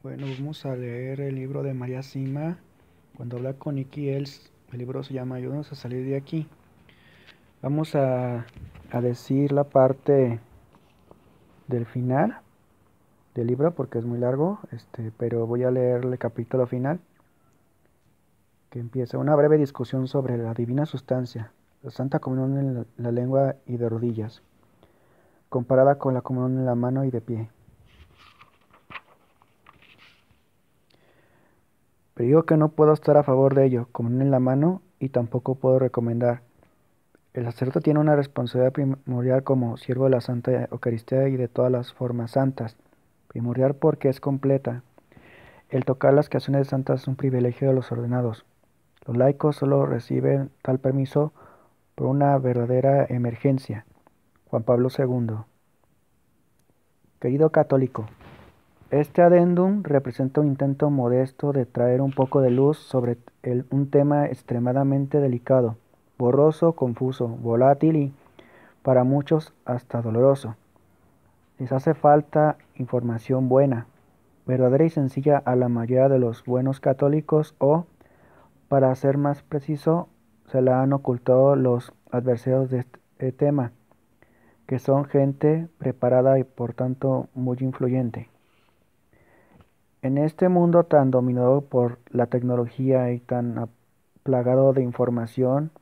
Bueno, vamos a leer el libro de María Sima. Cuando habla con Nicky Els, el libro se llama Ayúdanos a salir de aquí. Vamos a, a decir la parte del final del libro porque es muy largo, este, pero voy a leer el capítulo final que empieza una breve discusión sobre la divina sustancia, la santa comunión en la, la lengua y de rodillas, comparada con la comunión en la mano y de pie. Pero digo que no puedo estar a favor de ello, comunión en la mano, y tampoco puedo recomendar. El sacerdote tiene una responsabilidad primordial como siervo de la Santa Eucaristía y de todas las formas santas. Primordial porque es completa. El tocar las creaciones santas es un privilegio de los ordenados. Los laicos solo reciben tal permiso por una verdadera emergencia. Juan Pablo II. Querido católico, este adendum representa un intento modesto de traer un poco de luz sobre el, un tema extremadamente delicado, borroso, confuso, volátil y, para muchos, hasta doloroso. Les hace falta información buena, verdadera y sencilla a la mayoría de los buenos católicos o, para ser más preciso, se la han ocultado los adversarios de este tema, que son gente preparada y por tanto muy influyente. En este mundo tan dominado por la tecnología y tan plagado de información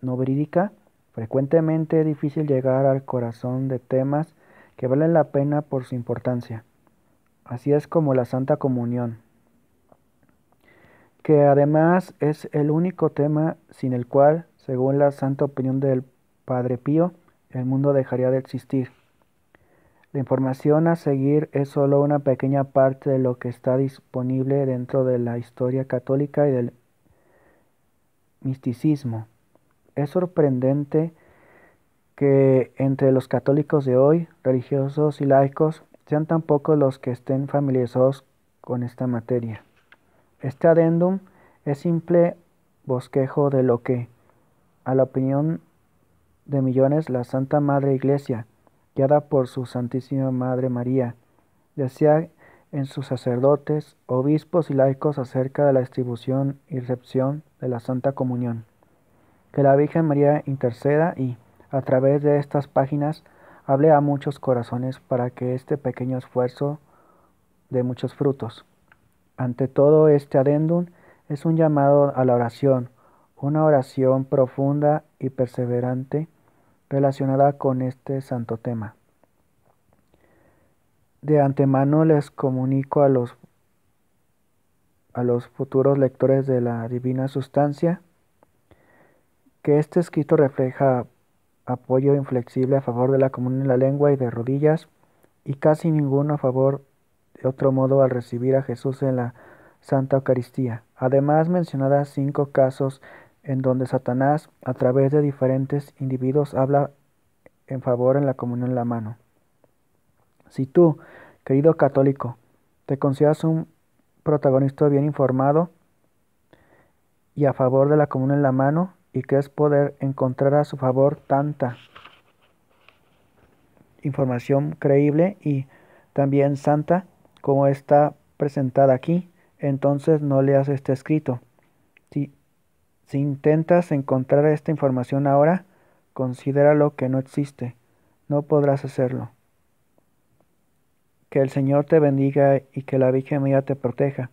no verídica, frecuentemente es difícil llegar al corazón de temas que valen la pena por su importancia. Así es como la Santa Comunión, que además es el único tema sin el cual, según la santa opinión del Padre Pío, el mundo dejaría de existir. La información a seguir es solo una pequeña parte de lo que está disponible dentro de la historia católica y del misticismo. Es sorprendente que entre los católicos de hoy, religiosos y laicos, sean tan pocos los que estén familiarizados con esta materia. Este adendum es simple bosquejo de lo que, a la opinión de millones, la Santa Madre Iglesia, guiada por su Santísima Madre María, decía en sus sacerdotes, obispos y laicos acerca de la distribución y recepción de la Santa Comunión. Que la Virgen María interceda y, a través de estas páginas, hable a muchos corazones para que este pequeño esfuerzo dé muchos frutos. Ante todo, este adendum es un llamado a la oración, una oración profunda y perseverante relacionada con este santo tema. De antemano les comunico a los, a los futuros lectores de la Divina Sustancia que este escrito refleja apoyo inflexible a favor de la comunión en la lengua y de rodillas y casi ninguno a favor de otro modo al recibir a Jesús en la Santa Eucaristía. Además mencionadas cinco casos en donde Satanás, a través de diferentes individuos, habla en favor en la comunión en la mano. Si tú, querido católico, te consideras un protagonista bien informado y a favor de la comunión en la mano y crees poder encontrar a su favor tanta información creíble y también santa como está presentada aquí, entonces no leas este escrito. Si intentas encontrar esta información ahora, considéralo que no existe. No podrás hacerlo. Que el Señor te bendiga y que la Virgen María te proteja.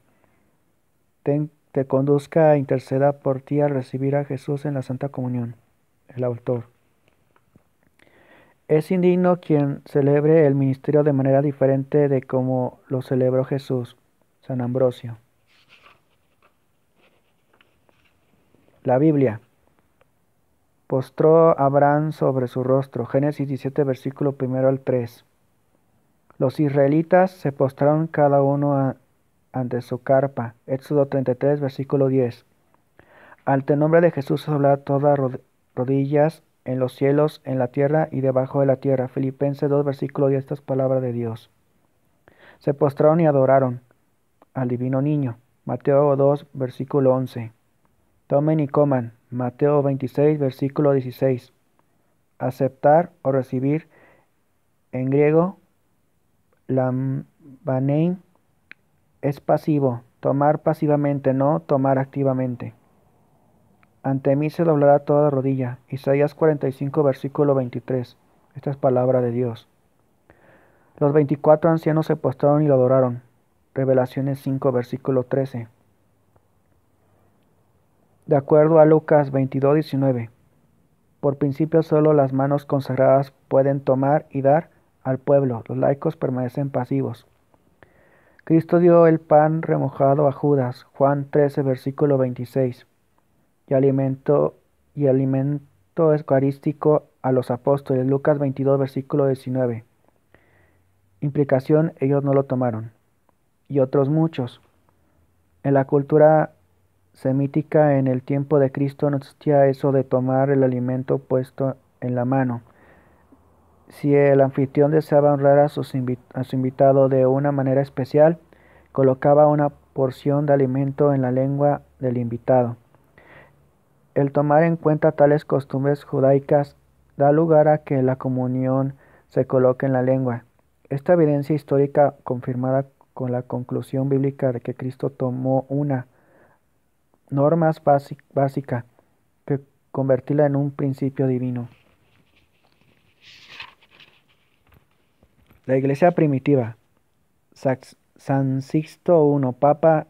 Te, te conduzca a interceda por ti al recibir a Jesús en la Santa Comunión. El autor. Es indigno quien celebre el ministerio de manera diferente de como lo celebró Jesús. San Ambrosio. La Biblia. Postró Abraham sobre su rostro. Génesis 17, versículo primero al 3. Los israelitas se postraron cada uno a, ante su carpa. Éxodo 33, versículo 10. Ante el nombre de Jesús habla todas rodillas en los cielos, en la tierra y debajo de la tierra. Filipenses 2, versículo 10. Esta es palabra de Dios. Se postraron y adoraron al divino niño. Mateo 2, versículo 11. Tomen y coman. Mateo 26, versículo 16. Aceptar o recibir en griego lambanein Es pasivo, tomar pasivamente, no tomar activamente. Ante mí se doblará toda rodilla. Isaías 45, versículo 23. Esta es palabra de Dios. Los veinticuatro ancianos se postraron y lo adoraron. Revelaciones 5, versículo 13. De acuerdo a Lucas 22, 19. Por principio solo las manos consagradas pueden tomar y dar al pueblo. Los laicos permanecen pasivos. Cristo dio el pan remojado a Judas, Juan 13, versículo 26, y alimento, y alimento eucarístico a los apóstoles, Lucas 22, versículo 19. Implicación, ellos no lo tomaron. Y otros muchos. En la cultura semítica en el tiempo de Cristo no existía eso de tomar el alimento puesto en la mano. Si el anfitrión deseaba honrar a, su invitado de una manera especial, colocaba una porción de alimento en la lengua del invitado. El tomar en cuenta tales costumbres judaicas da lugar a que la comunión se coloque en la lengua. Esta evidencia histórica confirmada con la conclusión bíblica de que Cristo tomó una norma básica que convertirla en un principio divino. La iglesia primitiva, San Sixto I, Papa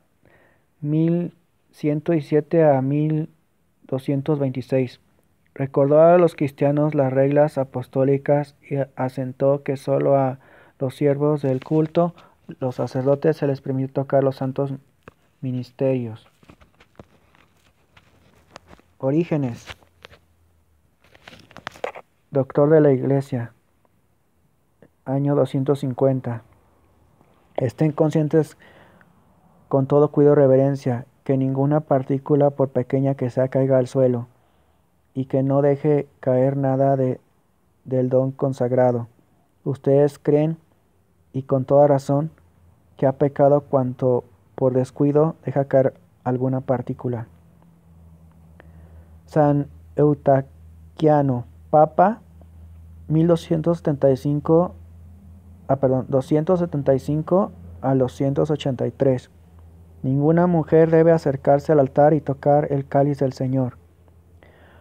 1107 a 1226, recordó a los cristianos las reglas apostólicas y asentó que solo a los siervos del culto, los sacerdotes, se les permitió tocar los santos ministerios. Orígenes. Doctor de la Iglesia año 250. Estén conscientes con todo cuidado y reverencia que ninguna partícula, por pequeña que sea, caiga al suelo, y que no deje caer nada de, del don consagrado. Ustedes creen, y con toda razón, que ha pecado cuanto por descuido deja caer alguna partícula. San Eutaquiano, Papa 1275 ah, perdón, 275 a los 183. Ninguna mujer debe acercarse al altar y tocar el cáliz del Señor.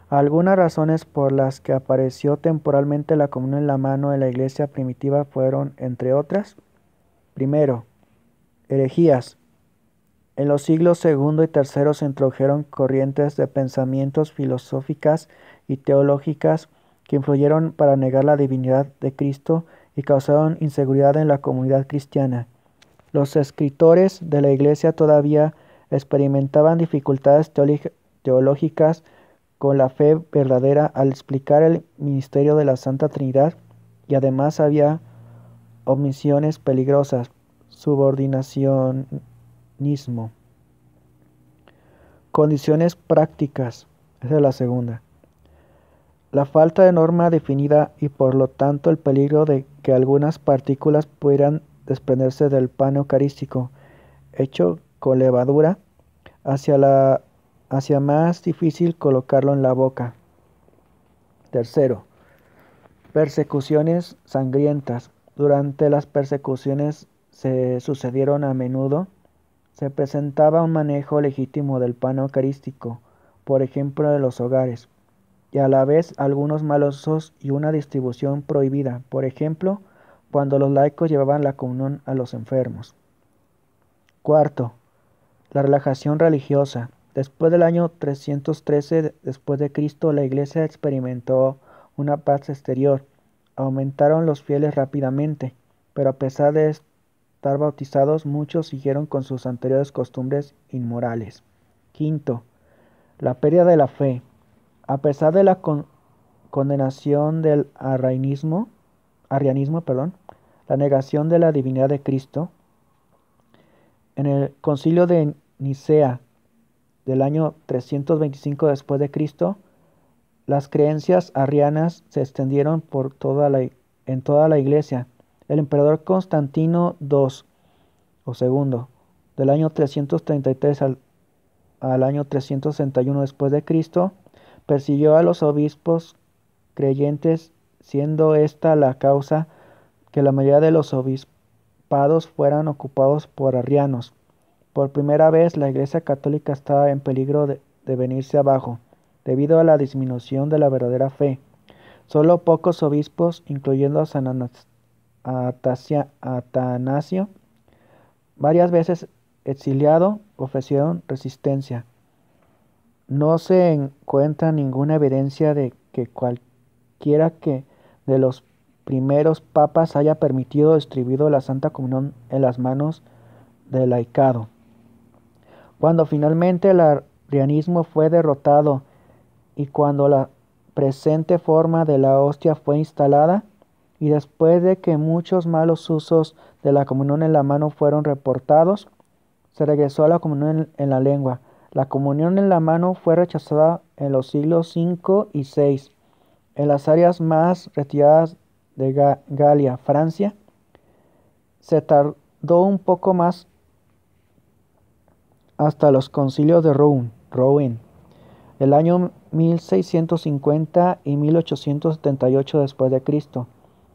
Algunas razones por las que apareció temporalmente la comunión en la mano de la iglesia primitiva fueron, entre otras, primero, herejías. En los siglos segundo y tercero se introdujeron corrientes de pensamientos filosóficas y teológicas que influyeron para negar la divinidad de Cristo y causaron inseguridad en la comunidad cristiana. Los escritores de la Iglesia todavía experimentaban dificultades teológicas con la fe verdadera al explicar el ministerio de la Santa Trinidad y además había omisiones peligrosas, Condiciones prácticas, esa es la segunda. La falta de norma definida y por lo tanto el peligro de que algunas partículas pudieran desprenderse del pan eucarístico hecho con levadura hacia la hacia más difícil colocarlo en la boca. Tercero, persecuciones sangrientas. Durante las persecuciones se sucedieron a menudo. Se presentaba un manejo legítimo del pan eucarístico, por ejemplo de los hogares y a la vez algunos malosos y una distribución prohibida, por ejemplo, cuando los laicos llevaban la comunión a los enfermos. Cuarto, la relajación religiosa. Después del año 313 después de Cristo, la Iglesia experimentó una paz exterior. Aumentaron los fieles rápidamente, pero a pesar de estar bautizados, muchos siguieron con sus anteriores costumbres inmorales. Quinto, la pérdida de la fe. A pesar de la condenación del arrianismo, perdón, la negación de la divinidad de Cristo, en el concilio de Nicea del año 325 después de Cristo, las creencias arrianas se extendieron por toda la, en toda la iglesia. El emperador Constantino II, o segundo, del año 333 al, al año 361 después de Cristo, persiguió a los obispos creyentes, siendo esta la causa que la mayoría de los obispados fueran ocupados por arrianos. Por primera vez la Iglesia Católica estaba en peligro de, venirse abajo, debido a la disminución de la verdadera fe. Solo pocos obispos, incluyendo a San Atanasio, varias veces exiliado, ofrecieron resistencia. No se encuentra ninguna evidencia de que cualquiera que de los primeros papas haya permitido distribuir la Santa Comunión en las manos del laicado. Cuando finalmente el arrianismo fue derrotado y cuando la presente forma de la hostia fue instalada, y después de que muchos malos usos de la comunión en la mano fueron reportados, se regresó a la comunión en, la lengua. La comunión en la mano fue rechazada en los siglos V y VI. En las áreas más retiradas de Galia, Francia, se tardó un poco más hasta los concilios de Rouen, Rouen el año 1650 y 1878 después de Cristo.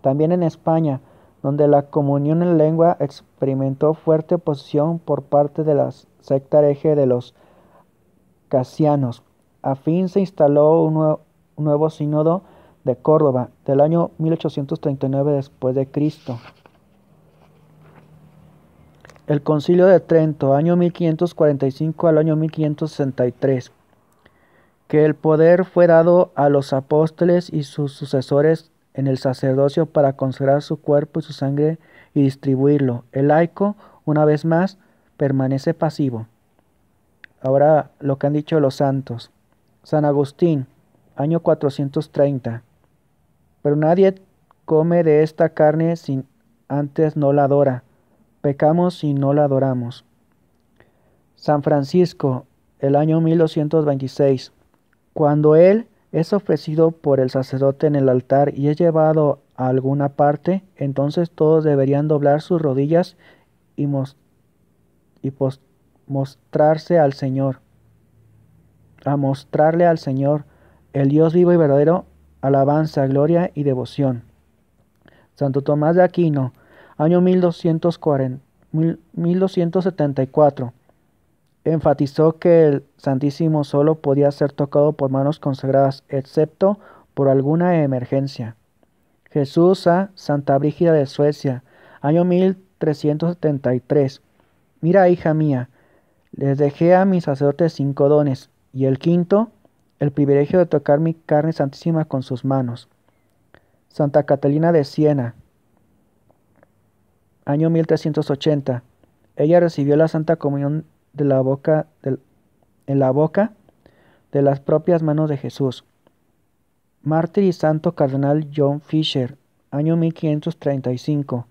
También en España, donde la comunión en lengua experimentó fuerte oposición por parte de la secta hereje de los casianos. A fin se instaló un, nuevo sínodo de Córdoba del año 1839 después de Cristo. El Concilio de Trento, año 1545 al año 1563. Que el poder fue dado a los apóstoles y sus sucesores en el sacerdocio para consagrar su cuerpo y su sangre y distribuirlo. El laico, una vez más, permanece pasivo. Ahora lo que han dicho los santos. San Agustín, año 430. Pero nadie come de esta carne sin antes no la adora. Pecamos si no la adoramos. San Francisco, el año 1226. Cuando él es ofrecido por el sacerdote en el altar y es llevado a alguna parte, entonces todos deberían doblar sus rodillas y, mostrarse al Señor, a mostrarle al Señor, el Dios vivo y verdadero, alabanza, gloria y devoción. Santo Tomás de Aquino, año 1240, 1274 enfatizó que el Santísimo solo podía ser tocado por manos consagradas, excepto por alguna emergencia. Jesús a Santa Brígida de Suecia, año 1373. Mira, hija mía, les dejé a mis sacerdotes cinco dones, y el quinto, el privilegio de tocar mi carne santísima con sus manos. Santa Catalina de Siena, año 1380. Ella recibió la Santa Comunión de la boca en la boca de las propias manos de Jesús. Mártir y Santo Cardenal John Fisher, año 1535.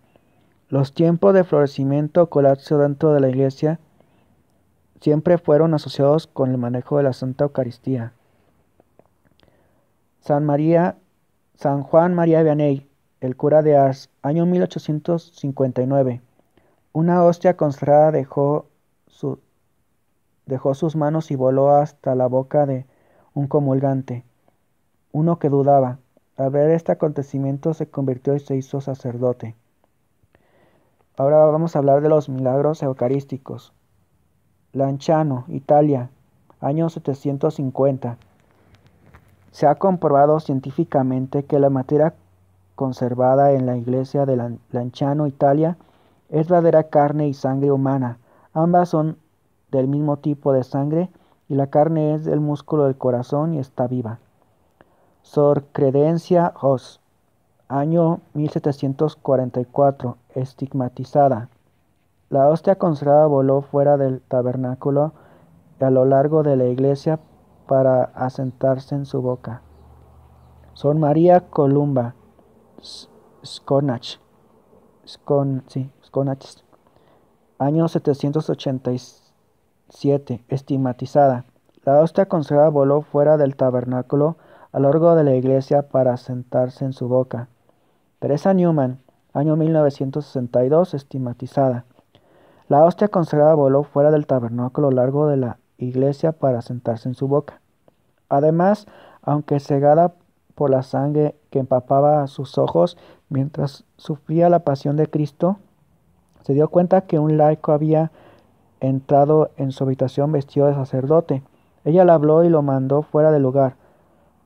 Los tiempos de florecimiento o colapso dentro de la Iglesia siempre fueron asociados con el manejo de la Santa Eucaristía. San María, San Juan María Vianney, el cura de Ars, año 1859. Una hostia consagrada dejó su, dejó sus manos y voló hasta la boca de un comulgante, uno que dudaba. Al ver este acontecimiento se convirtió y se hizo sacerdote. Ahora vamos a hablar de los milagros eucarísticos. Lanciano, Italia, año 750. Se ha comprobado científicamente que la materia conservada en la iglesia de Lanciano, Italia, es verdadera carne y sangre humana. Ambas son del mismo tipo de sangre y la carne es el músculo del corazón y está viva. Sor Credencia Hoss, año 1744, estigmatizada. La hostia consagrada voló fuera del tabernáculo a lo largo de la iglesia para asentarse en su boca. Sor María Columba, Sconach, año 786 7. Estigmatizada. La hostia consagrada voló fuera del tabernáculo a lo largo de la iglesia para sentarse en su boca. Teresa Newman, año 1962, estigmatizada. La hostia consagrada voló fuera del tabernáculo largo de la iglesia para sentarse en su boca. Además, aunque cegada por la sangre que empapaba sus ojos mientras sufría la pasión de Cristo, se dio cuenta que un laico había entrado en su habitación vestido de sacerdote. Ella le habló y lo mandó fuera del lugar,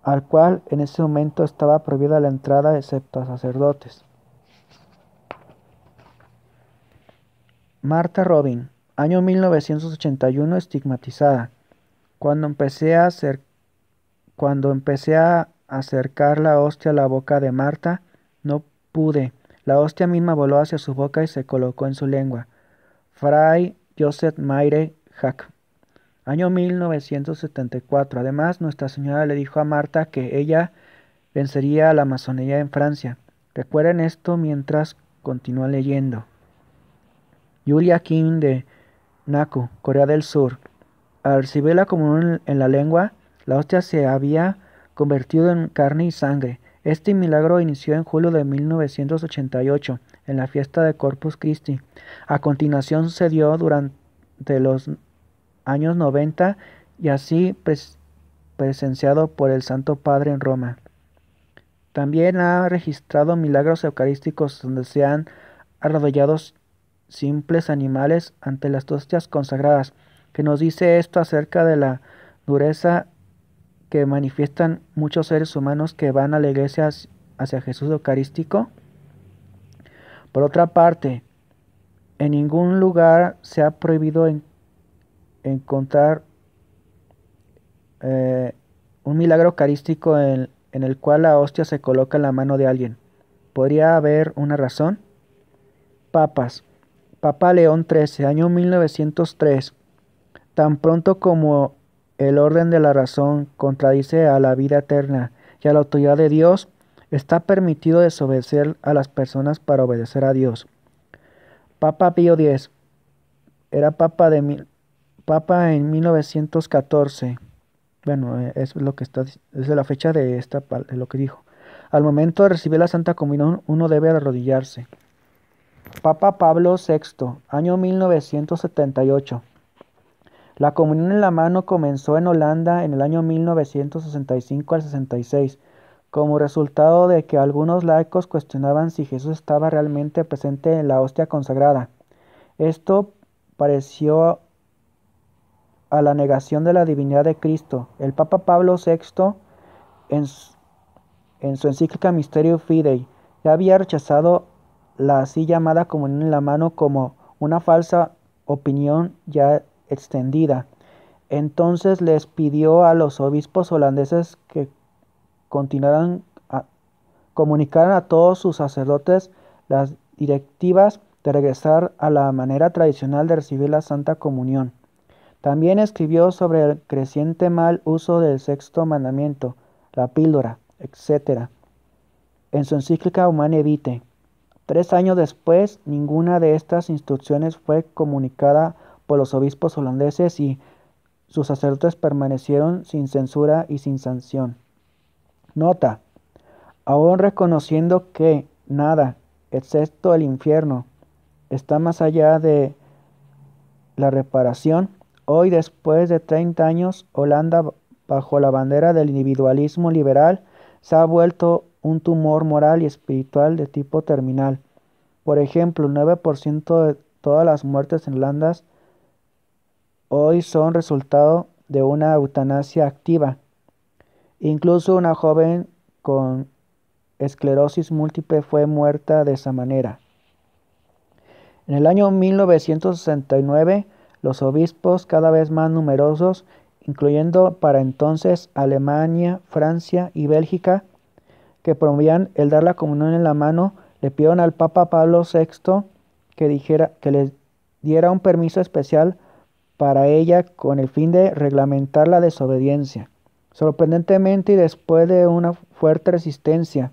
al cual en ese momento estaba prohibida la entrada excepto a sacerdotes. Marta Robin, año 1981, estigmatizada. Cuando empecé a hacer, cuando empecé a acercar la hostia a la boca de Marta, no pude. La hostia misma voló hacia su boca y se colocó en su lengua. Fray Joseph Maire Hack. Año 1974. Además, Nuestra Señora le dijo a Marta que ella vencería a la masonería en Francia. Recuerden esto mientras continúa leyendo. Julia Kim de Naku, Corea del Sur. Al recibir la comunión en la lengua, la hostia se había convertido en carne y sangre. Este milagro inició en julio de 1988, en la fiesta de Corpus Christi. A continuación se dio durante los años 90 y así presenciado por el Santo Padre en Roma. También ha registrado milagros eucarísticos donde se han arrodillado simples animales ante las hostias consagradas, que nos dice esto acerca de la dureza que manifiestan muchos seres humanos que van a la iglesia hacia Jesús Eucarístico? Por otra parte, en ningún lugar se ha prohibido encontrar eh, un milagro eucarístico en, en el cual la hostia se coloca en la mano de alguien. ¿Podría haber una razón? Papas. Papa León XIII, año 1903. Tan pronto como el orden de la razón contradice a la vida eterna y a la autoridad de Dios, está permitido desobedecer a las personas para obedecer a Dios. Papa Pío X era papa, de, papa en 1914. Bueno, eh, es lo que está, es la fecha de, esta, de lo que dijo. Al momento de recibir la Santa Comunión, uno debe arrodillarse. Papa Pablo VI, año 1978. La comunión en la mano comenzó en Holanda en el año 1965 al 66, como resultado de que algunos laicos cuestionaban si Jesús estaba realmente presente en la hostia consagrada. Esto pareció a la negación de la divinidad de Cristo. El Papa Pablo VI, en su, en su encíclica Misterio Fidei, ya había rechazado la así llamada comunión en la mano como una falsa opinión ya extendida. Entonces les pidió a los obispos holandeses que continuaran a comunicar a todos sus sacerdotes las directivas de regresar a la manera tradicional de recibir la Santa Comunión. También escribió sobre el creciente mal uso del sexto mandamiento, la píldora, etc. En su encíclica Humane Vitae. Tres años después, ninguna de estas instrucciones fue comunicada por los obispos holandeses y sus sacerdotes permanecieron sin censura y sin sanción. Nota, aún reconociendo que nada, excepto el infierno, está más allá de la reparación, hoy después de 30 años, Holanda, bajo la bandera del individualismo liberal, se ha vuelto un tumor moral y espiritual de tipo terminal. Por ejemplo, el 9% de todas las muertes en Holanda hoy son resultado de una eutanasia activa. Incluso una joven con esclerosis múltiple fue muerta de esa manera. En el año 1969, los obispos cada vez más numerosos, incluyendo para entonces Alemania, Francia y Bélgica, que promovían el dar la comunión en la mano, le pidieron al Papa Pablo VI que dijera que les diera un permiso especial para ella con el fin de reglamentar la desobediencia. Sorprendentemente y después de una fuerte resistencia,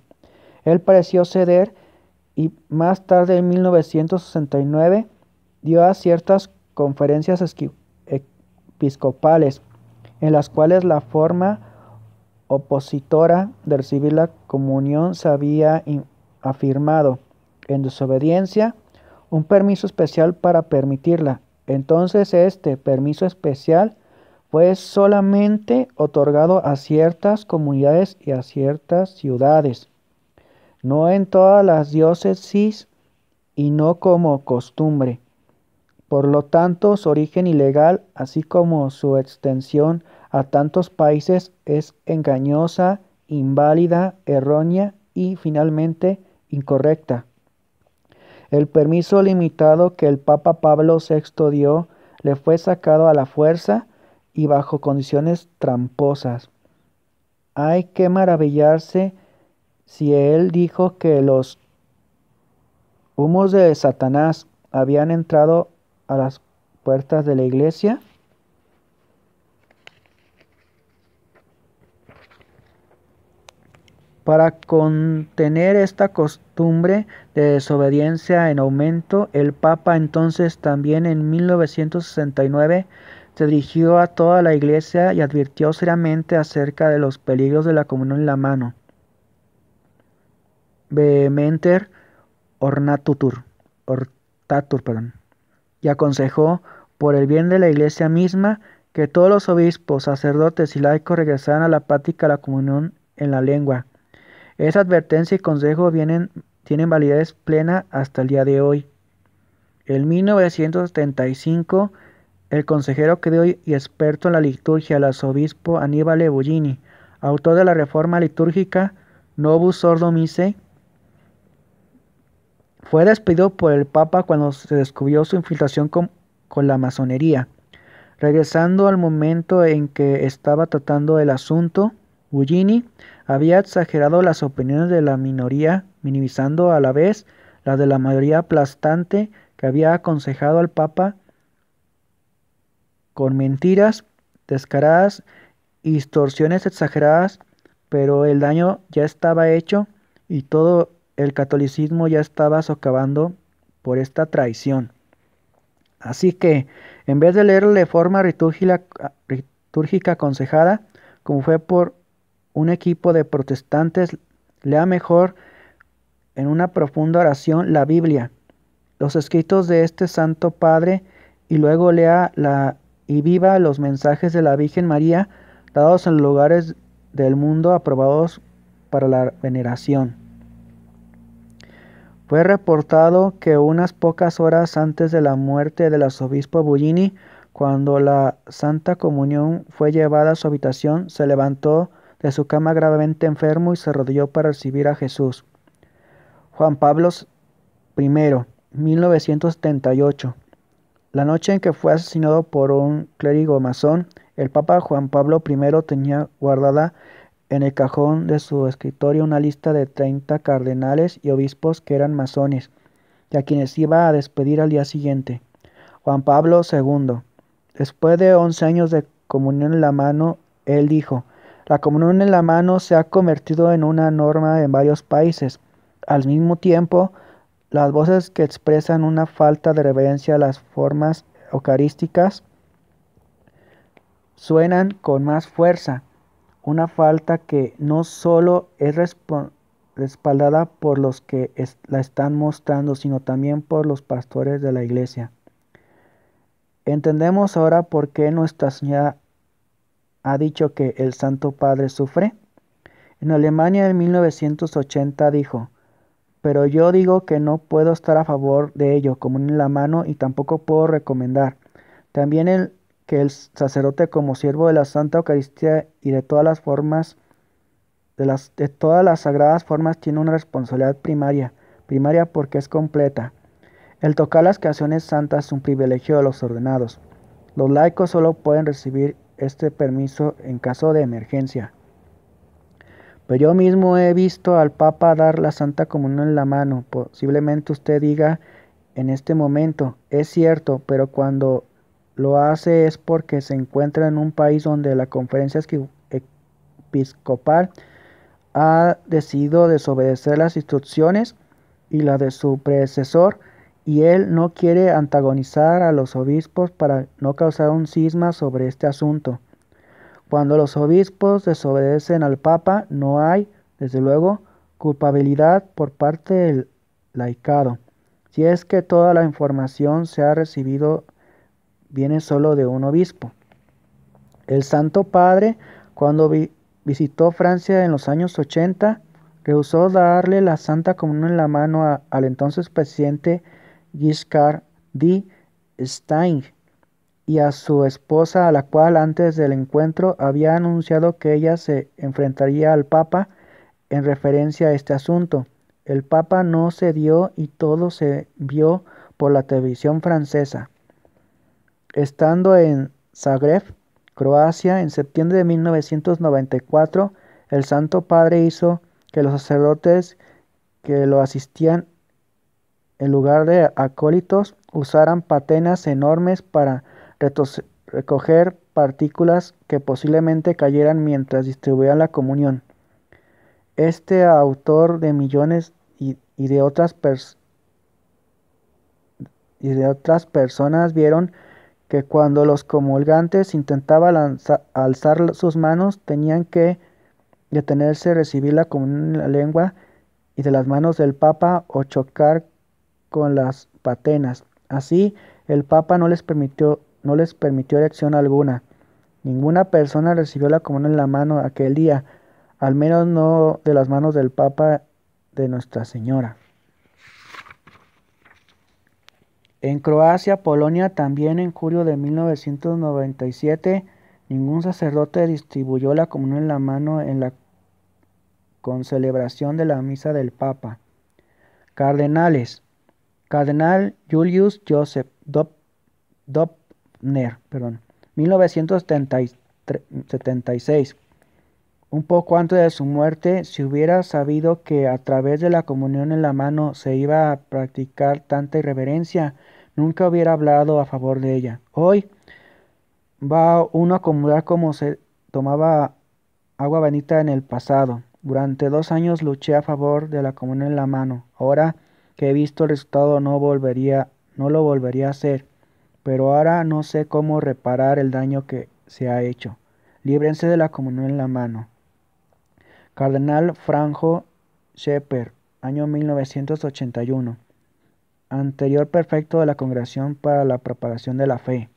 él pareció ceder y más tarde en 1969 dio a ciertas conferencias episcopales en las cuales la forma opositora de recibir la comunión se había afirmado en desobediencia un permiso especial para permitirla. Entonces este permiso especial fue solamente otorgado a ciertas comunidades y a ciertas ciudades, no en todas las diócesis y no como costumbre. Por lo tanto, su origen ilegal, así como su extensión a tantos países, es engañosa, inválida, errónea y finalmente incorrecta. El permiso limitado que el Papa Pablo VI dio le fue sacado a la fuerza y bajo condiciones tramposas. Hay que maravillarse si él dijo que los humos de Satanás habían entrado a las puertas de la iglesia. Para contener esta costumbre de desobediencia en aumento, el Papa entonces también en 1969 se dirigió a toda la iglesia y advirtió seriamente acerca de los peligros de la comunión en la mano. Vehementer ornatutur, ortatur, perdón, y aconsejó, por el bien de la iglesia misma, que todos los obispos, sacerdotes y laicos regresaran a la práctica de la comunión en la lengua, esa advertencia y consejo tienen validez plena hasta el día de hoy. En 1975, el consejero que hoy y experto en la liturgia, el arzobispo Aníbal Ebulini, autor de la reforma litúrgica Novus Ordo Missae, fue despedido por el Papa cuando se descubrió su infiltración con, con la masonería. Regresando al momento en que estaba tratando el asunto, Bullini había exagerado las opiniones de la minoría, minimizando a la vez las de la mayoría aplastante que había aconsejado al Papa con mentiras descaradas distorsiones exageradas, pero el daño ya estaba hecho y todo el catolicismo ya estaba socavando por esta traición. Así que, en vez de leerle de forma litúrgica, litúrgica aconsejada, como fue por un equipo de protestantes lea mejor en una profunda oración la Biblia, los escritos de este Santo Padre y luego lea la y viva los mensajes de la Virgen María dados en lugares del mundo aprobados para la veneración. Fue reportado que unas pocas horas antes de la muerte del arzobispo Bullini, cuando la Santa Comunión fue llevada a su habitación, se levantó de su cama gravemente enfermo y se rodeó para recibir a Jesús. Juan Pablo I, 1978. La noche en que fue asesinado por un clérigo masón, el Papa Juan Pablo I tenía guardada en el cajón de su escritorio una lista de 30 cardenales y obispos que eran masones, y a quienes iba a despedir al día siguiente. Juan Pablo II. Después de 11 años de comunión en la mano, él dijo, la comunión en la mano se ha convertido en una norma en varios países. Al mismo tiempo, las voces que expresan una falta de reverencia a las formas eucarísticas suenan con más fuerza. Una falta que no solo es respaldada por los que la están mostrando, sino también por los pastores de la iglesia. Entendemos ahora por qué Nuestra Señora ha dicho que el Santo Padre sufre? En Alemania en 1980 dijo, pero yo digo que no puedo estar a favor de ello como en la mano y tampoco puedo recomendar. También el, que el sacerdote como siervo de la Santa Eucaristía y de todas las formas, de, las, de todas las sagradas formas, tiene una responsabilidad primaria, primaria porque es completa. El tocar las creaciones santas es un privilegio de los ordenados. Los laicos solo pueden recibir este permiso en caso de emergencia. Pero yo mismo he visto al Papa dar la Santa Comunión en la mano. Posiblemente usted diga en este momento, es cierto, pero cuando lo hace es porque se encuentra en un país donde la conferencia episcopal ha decidido desobedecer las instrucciones y la de su predecesor y él no quiere antagonizar a los obispos para no causar un cisma sobre este asunto. Cuando los obispos desobedecen al Papa, no hay, desde luego, culpabilidad por parte del laicado, si es que toda la información se ha recibido viene solo de un obispo. El Santo Padre, cuando visitó Francia en los años 80, rehusó darle la Santa Comunión en la mano al entonces presidente Giscard Stein y a su esposa, a la cual antes del encuentro había anunciado que ella se enfrentaría al Papa en referencia a este asunto. El Papa no cedió y todo se vio por la televisión francesa. Estando en Zagreb, Croacia, en septiembre de 1994, el Santo Padre hizo que los sacerdotes que lo asistían en lugar de acólitos usaran patenas enormes para recoger partículas que posiblemente cayeran mientras distribuían la comunión. Este autor de millones y, de otras y de otras personas vieron que cuando los comulgantes intentaban alzar sus manos tenían que detenerse recibir la comunión en la lengua y de las manos del Papa o chocar con las patenas. Así, el Papa no les permitió, no les permitió elección alguna. Ninguna persona recibió la comunión en la mano aquel día, al menos no de las manos del Papa de Nuestra Señora. En Croacia, Polonia, también en julio de 1997, ningún sacerdote distribuyó la comunión en la mano en la con celebración de la misa del Papa. Cardenales. Cardenal Julius Joseph Dopner, perdón, 1976. Un poco antes de su muerte, si hubiera sabido que a través de la comunión en la mano se iba a practicar tanta irreverencia, nunca hubiera hablado a favor de ella. Hoy va uno a acumular como se tomaba agua bendita en el pasado. Durante dos años luché a favor de la comunión en la mano. Ahora que he visto el resultado no volvería, no lo volvería a hacer. Pero ahora no sé cómo reparar el daño que se ha hecho. Líbrense de la comunión en la mano. Cardenal Franjo Shepper, año 1981. Anterior perfecto de la Congregación para la Propagación de la Fe.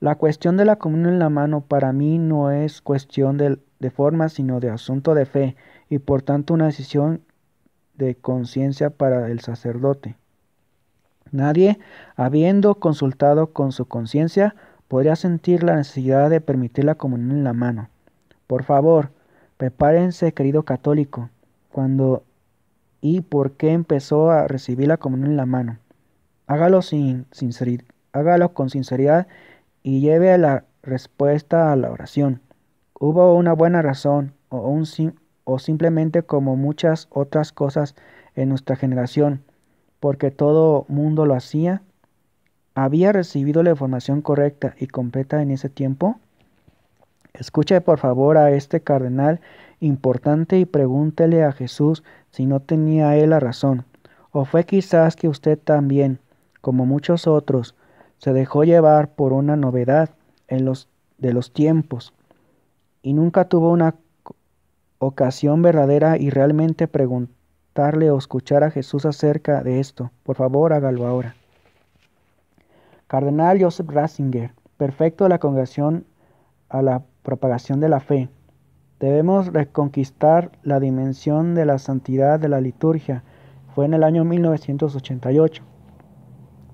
La cuestión de la comunión en la mano para mí no es cuestión de, de forma, sino de asunto de fe, y por tanto una decisión de conciencia para el sacerdote. Nadie, habiendo consultado con su conciencia, podría sentir la necesidad de permitir la comunión en la mano. Por favor, prepárense, querido católico, cuando y por qué empezó a recibir la comunión en la mano. Hágalo, sin hágalo con sinceridad y lleve la respuesta a la oración. Hubo una buena razón o, un o simplemente como muchas otras cosas en nuestra generación, porque todo mundo lo hacía. ¿Había recibido la información correcta y completa en ese tiempo? Escuche por favor a este cardenal importante y pregúntele a Jesús si no tenía él la razón. O fue quizás que usted también, como muchos otros, se dejó llevar por una novedad en los, de los tiempos y nunca tuvo una ocasión verdadera y realmente preguntarle o escuchar a Jesús acerca de esto. Por favor, hágalo ahora. Cardenal Joseph Ratzinger, perfecto de la congregación a la propagación de la fe. Debemos reconquistar la dimensión de la santidad de la liturgia. Fue en el año 1988.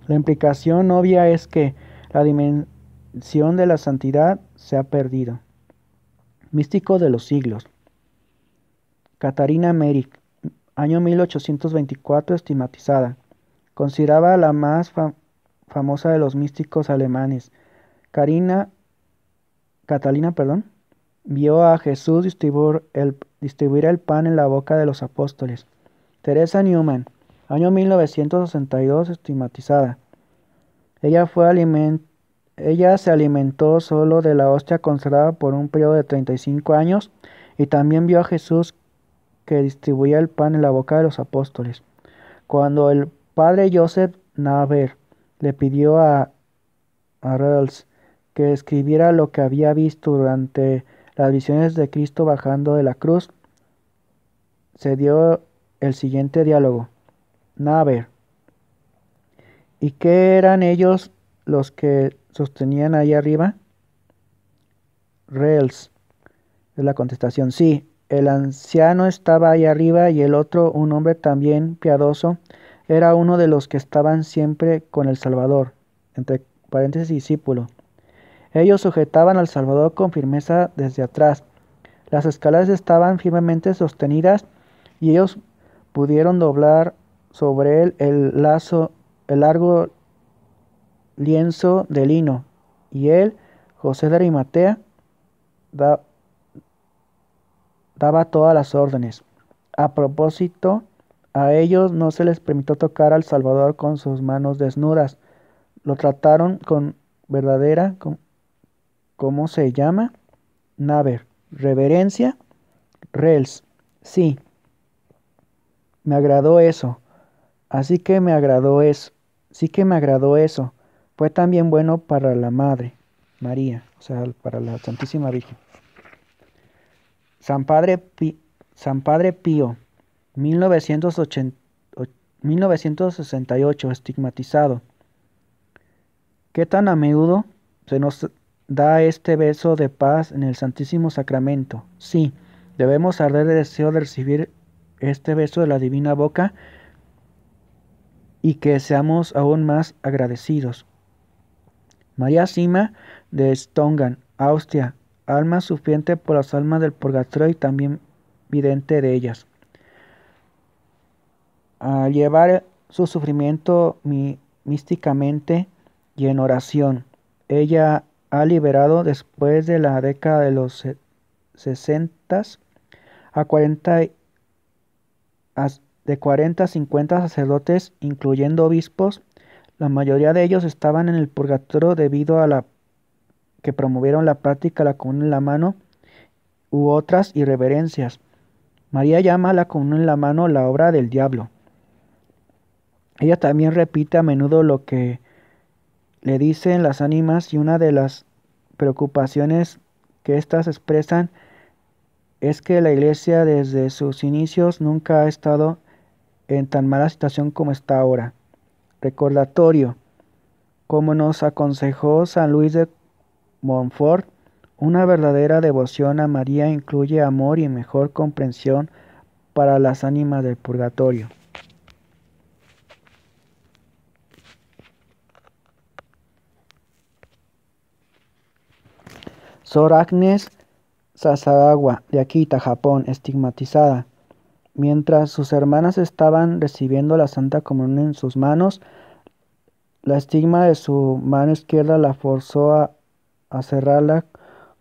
La implicación obvia es que la dimensión de la santidad se ha perdido. Místico de los siglos. Catarina Merrick, año 1824, estigmatizada. Consideraba la más famosa de los místicos alemanes. Carina, Catalina, perdón, vio a Jesús distribuir el, distribuir el pan en la boca de los apóstoles. Teresa Newman, Año 1962, estigmatizada. Ella, fue ella se alimentó solo de la hostia consagrada por un periodo de 35 años y también vio a Jesús que distribuía el pan en la boca de los apóstoles. Cuando el padre Joseph Naver le pidió a, a que escribiera lo que había visto durante las visiones de Cristo bajando de la cruz, se dio el siguiente diálogo. Naver. ¿Y qué eran ellos los que sostenían ahí arriba? Rails. Es la contestación. Sí, el anciano estaba ahí arriba y el otro, un hombre también piadoso, era uno de los que estaban siempre con el Salvador. entre paréntesis discípulo. Ellos sujetaban al Salvador con firmeza desde atrás. Las escaleras estaban firmemente sostenidas y ellos pudieron doblar sobre él el lazo, el largo lienzo de lino. Y él, José de Arimatea, daba todas las órdenes. A propósito, a ellos no se les permitió tocar al Salvador con sus manos desnudas. Lo trataron con verdadera, ¿cómo se llama? Naver. Reverencia. Rels. Sí. Me agradó eso. Así que me agradó eso. Sí que me agradó eso. Fue también bueno para la Madre, María, o sea, para la Santísima Virgen. San Padre, San Padre Pío 1968, estigmatizado. ¿Qué tan a menudo se nos da este beso de paz en el Santísimo Sacramento? Sí, debemos arder de deseo de recibir este beso de la divina boca y que seamos aún más agradecidos. María Sima de Stongan, Austria, alma sufriente por las almas del purgatorio y también vidente de ellas a llevar su sufrimiento místicamente y en oración. Ella ha liberado después de la década de los 60 a 40 de 40 a 50 sacerdotes, incluyendo obispos. La mayoría de ellos estaban en el purgatorio debido a la que promovieron la práctica de la comunión en la mano u otras irreverencias. María llama a la comunión en la mano la obra del diablo. Ella también repite a menudo lo que le dicen las ánimas y una de las preocupaciones que éstas expresan es que la iglesia desde sus inicios nunca ha estado en tan mala situación como está ahora. Recordatorio, como nos aconsejó San Luis de Montfort, una verdadera devoción a María incluye amor y mejor comprensión para las ánimas del purgatorio. Sor Agnes Sasagawa, de Akita, Japón, estigmatizada. Mientras sus hermanas estaban recibiendo la Santa Comunión en sus manos, la estigma de su mano izquierda la forzó a, a cerrarla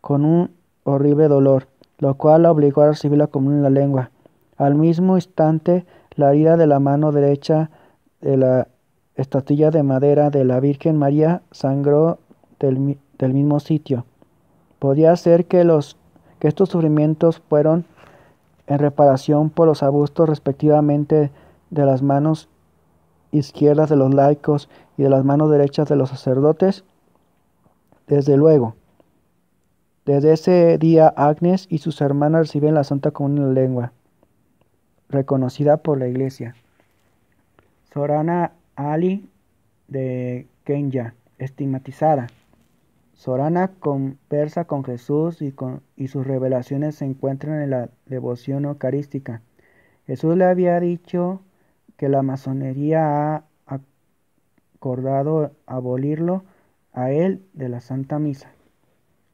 con un horrible dolor, lo cual la obligó a recibir la comunión en la lengua. Al mismo instante, la herida de la mano derecha de la estatilla de madera de la Virgen María sangró del, del mismo sitio. Podía ser que, los, que estos sufrimientos fueron en reparación por los abusos respectivamente de las manos izquierdas de los laicos y de las manos derechas de los sacerdotes? Desde luego. Desde ese día Agnes y sus hermanas reciben la Santa Comunión en lengua, reconocida por la Iglesia. Sorana Ali de Kenya, estigmatizada. Sorana conversa con Jesús y, y sus revelaciones se encuentran en la devoción eucarística. Jesús le había dicho que la masonería ha acordado abolirlo a él de la Santa Misa.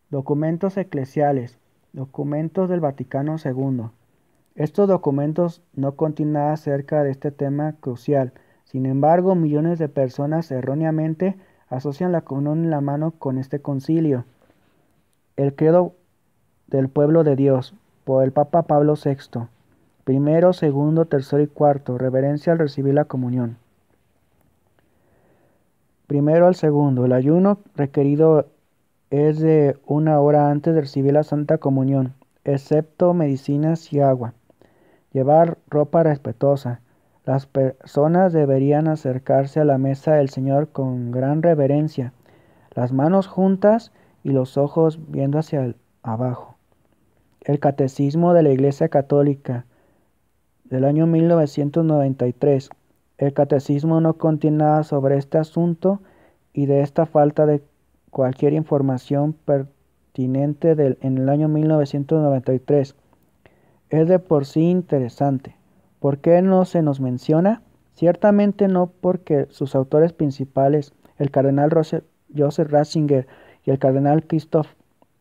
Documentos eclesiales. Documentos del Vaticano II. Estos documentos no contienen nada acerca de este tema crucial. Sin embargo, millones de personas erróneamente asocian la comunión en la mano con este concilio. El credo del pueblo de Dios, por el Papa Pablo VI. Primero, segundo, tercero y cuarto. Reverencia al recibir la comunión. Primero al segundo. El ayuno requerido es de una hora antes de recibir la Santa Comunión, excepto medicinas y agua. Llevar ropa respetuosa. Las personas deberían acercarse a la mesa del Señor con gran reverencia, las manos juntas y los ojos viendo hacia abajo. El Catecismo de la Iglesia Católica del año 1993. El Catecismo no contiene nada sobre este asunto y de esta falta de cualquier información pertinente del, en el año 1993. Es de por sí interesante. ¿Por qué no se nos menciona? Ciertamente no porque sus autores principales el cardenal Joseph Ratzinger y el cardenal Christoph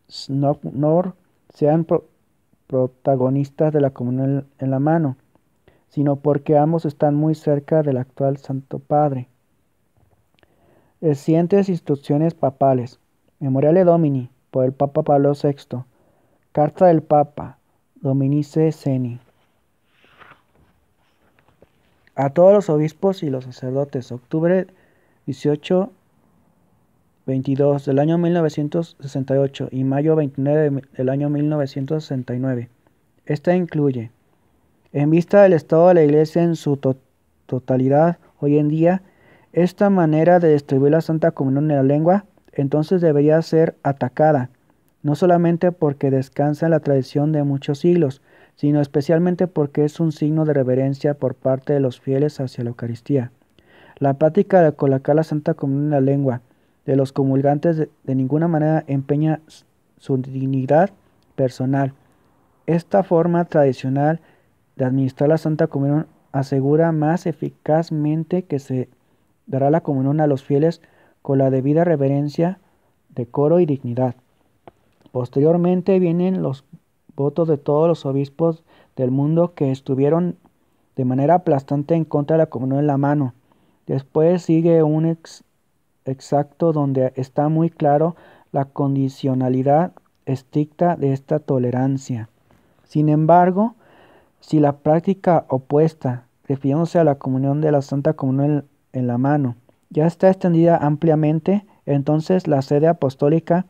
Knorr sean protagonistas de la comunión en la mano, sino porque ambos están muy cerca del actual Santo Padre. Recientes instrucciones papales. Memoriale Domini por el Papa Pablo VI. Carta del Papa Dominice Seni. A todos los obispos y los sacerdotes, octubre 18 22 del año 1968 y mayo 29 del año 1969. Esta incluye, en vista del estado de la Iglesia en su totalidad hoy en día, esta manera de distribuir la Santa Comunión en la lengua entonces debería ser atacada, no solamente porque descansa en la tradición de muchos siglos, sino especialmente porque es un signo de reverencia por parte de los fieles hacia la Eucaristía. La práctica de colocar la Santa Comunión en la lengua de los comulgantes de, ninguna manera empeña su dignidad personal. Esta forma tradicional de administrar la Santa Comunión asegura más eficazmente que se dará la comunión a los fieles con la debida reverencia, decoro y dignidad. Posteriormente vienen los votos de todos los obispos del mundo que estuvieron de manera aplastante en contra de la comunión en la mano. Después sigue un ex exacto donde está muy claro la condicionalidad estricta de esta tolerancia. Sin embargo, si la práctica opuesta, refiriéndose a la comunión de la Santa Comunión en la mano, ya está extendida ampliamente, entonces la sede apostólica,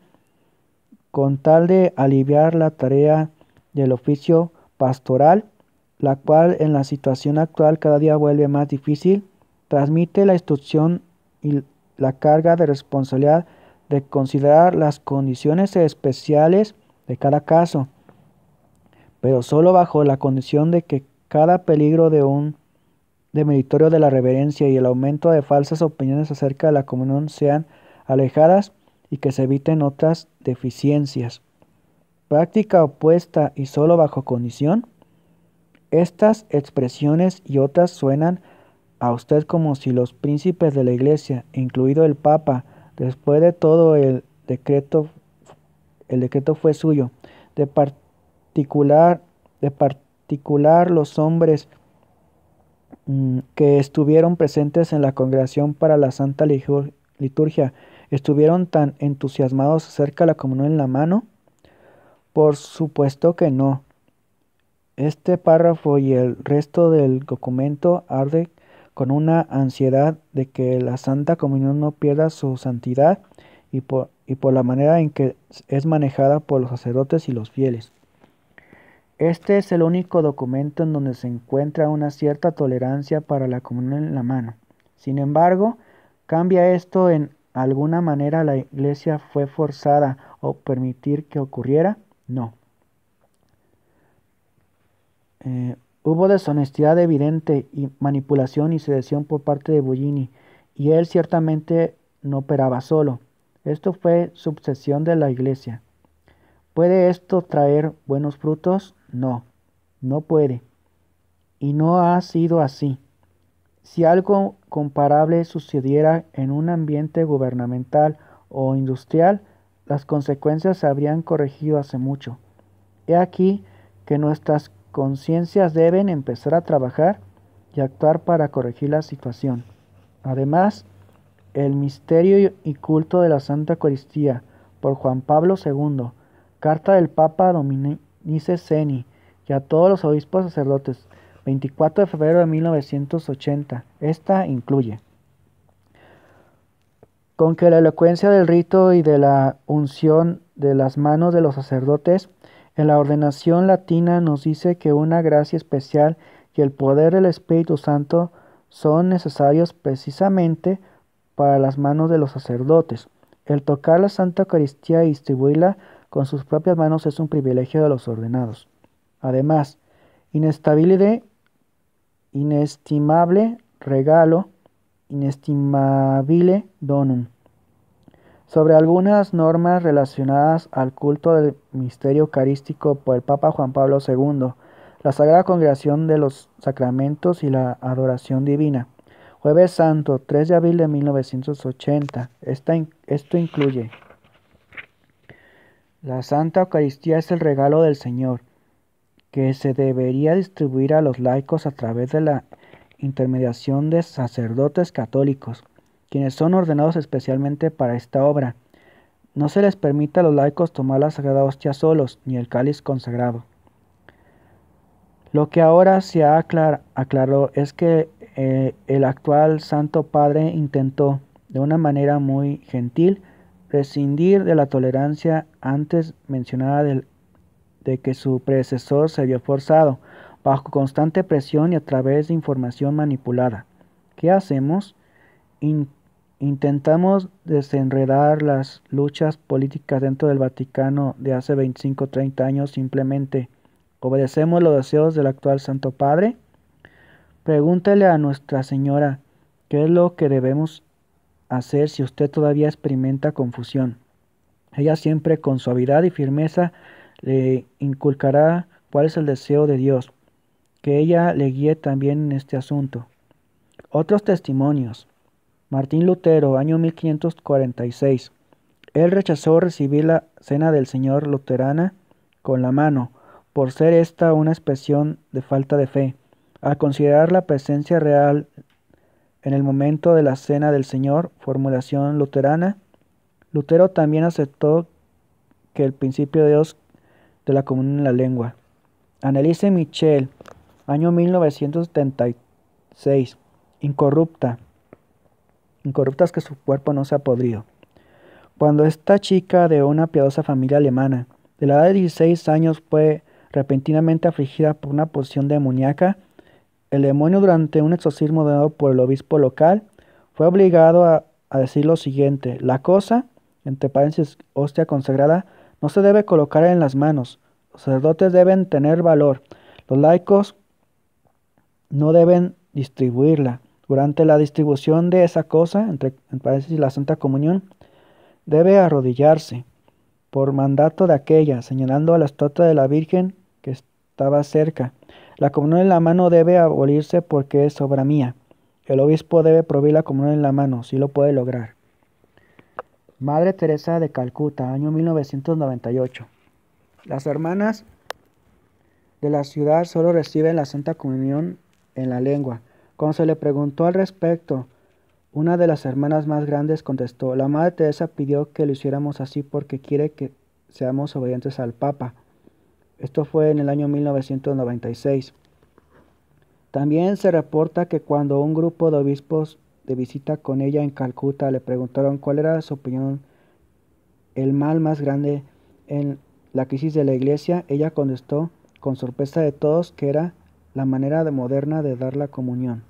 con tal de aliviar la tarea del oficio pastoral, la cual en la situación actual cada día vuelve más difícil, transmite la instrucción y la carga de responsabilidad de considerar las condiciones especiales de cada caso, pero solo bajo la condición de que cada peligro de un demeritorio de la reverencia y el aumento de falsas opiniones acerca de la comunión sean alejadas y que se eviten otras deficiencias. Práctica opuesta y solo bajo condición. Estas expresiones y otras suenan a usted como si los príncipes de la Iglesia, incluido el Papa, después de todo el decreto, el decreto fue suyo, de particular, de particular los hombres mm, que estuvieron presentes en la congregación para la Santa Liturgia, estuvieron tan entusiasmados acerca de la comunión en la mano? Por supuesto que no. Este párrafo y el resto del documento arde con una ansiedad de que la Santa Comunión no pierda su santidad y por, y por la manera en que es manejada por los sacerdotes y los fieles. Este es el único documento en donde se encuentra una cierta tolerancia para la comunión en la mano. Sin embargo, ¿cambia esto en alguna manera la Iglesia fue forzada o permitir que ocurriera? No. Eh, Hubo deshonestidad evidente y manipulación y sedición por parte de Bullini, y él ciertamente no operaba solo. Esto fue subsesión de la Iglesia. ¿Puede esto traer buenos frutos? No, no puede. Y no ha sido así. Si algo comparable sucediera en un ambiente gubernamental o industrial, las consecuencias se habrían corregido hace mucho. He aquí que nuestras conciencias deben empezar a trabajar y actuar para corregir la situación. Además, el misterio y culto de la Santa Eucaristía por Juan Pablo II, carta del Papa Dominice Seni y a todos los obispos sacerdotes, 24 de febrero de 1980. Esta incluye con que la elocuencia del rito y de la unción de las manos de los sacerdotes en la ordenación latina nos dice que una gracia especial y el poder del Espíritu Santo son necesarios precisamente para las manos de los sacerdotes. El tocar la Santa Eucaristía y distribuirla con sus propias manos es un privilegio de los ordenados. Además, inestable, inestimable regalo, inestimable donum sobre algunas normas relacionadas al culto del misterio eucarístico por el Papa Juan Pablo II, la Sagrada Congregación de los Sacramentos y la Adoración Divina. Jueves Santo, 3 de abril de 1980. esto incluye la Santa Eucaristía es el regalo del Señor, que se debería distribuir a los laicos a través de la intermediación de sacerdotes católicos, quienes son ordenados especialmente para esta obra. No se les permite a los laicos tomar la Sagrada Hostia solos, ni el cáliz consagrado. Lo que ahora se aclaró es que eh, el actual Santo Padre intentó, de una manera muy gentil, prescindir de la tolerancia antes mencionada de que su predecesor se vio forzado, bajo constante presión y a través de información manipulada. ¿Qué hacemos? intentamos desenredar las luchas políticas dentro del Vaticano de hace 25 o 30 años simplemente ¿Obedecemos los deseos del actual Santo Padre? Pregúntele a Nuestra Señora qué es lo que debemos hacer si usted todavía experimenta confusión. Ella siempre con suavidad y firmeza le inculcará cuál es el deseo de Dios, que ella le guíe también en este asunto. Otros testimonios. Martín Lutero, año 1546. Él rechazó recibir la cena del Señor luterana con la mano, por ser esta una expresión de falta de fe. Al considerar la presencia real en el momento de la cena del Señor, formulación luterana, Lutero también aceptó que el principio de Dios de la comunión en la lengua. Annelise Michel, año 1976, incorrupta. Incorrupta es que su cuerpo no se ha podrido. Cuando esta chica de una piadosa familia alemana, de la edad de 16 años, fue repentinamente afligida por una posición demoníaca, el demonio durante un exorcismo dado por el obispo local fue obligado a, decir lo siguiente, la cosa, entre paréntesis, hostia consagrada, no se debe colocar en las manos, los sacerdotes deben tener valor, los laicos no deben distribuirla. Durante la distribución de esa cosa, entre paréntesis la Santa Comunión, debe arrodillarse por mandato de aquella, señalando a la estatua de la Virgen que estaba cerca. La comunión en la mano debe abolirse porque es obra mía. El obispo debe prohibir la comunión en la mano, si lo puede lograr. Madre Teresa de Calcuta, año 1998. Las hermanas de la ciudad solo reciben la Santa Comunión en la lengua. Cuando se le preguntó al respecto, una de las hermanas más grandes contestó, la Madre Teresa pidió que lo hiciéramos así porque quiere que seamos obedientes al Papa. Esto fue en el año 1996. También se reporta que cuando un grupo de obispos de visita con ella en Calcuta le preguntaron cuál era su opinión, el mal más grande en la crisis de la iglesia, ella contestó con sorpresa de todos que era la manera de moderna de dar la comunión.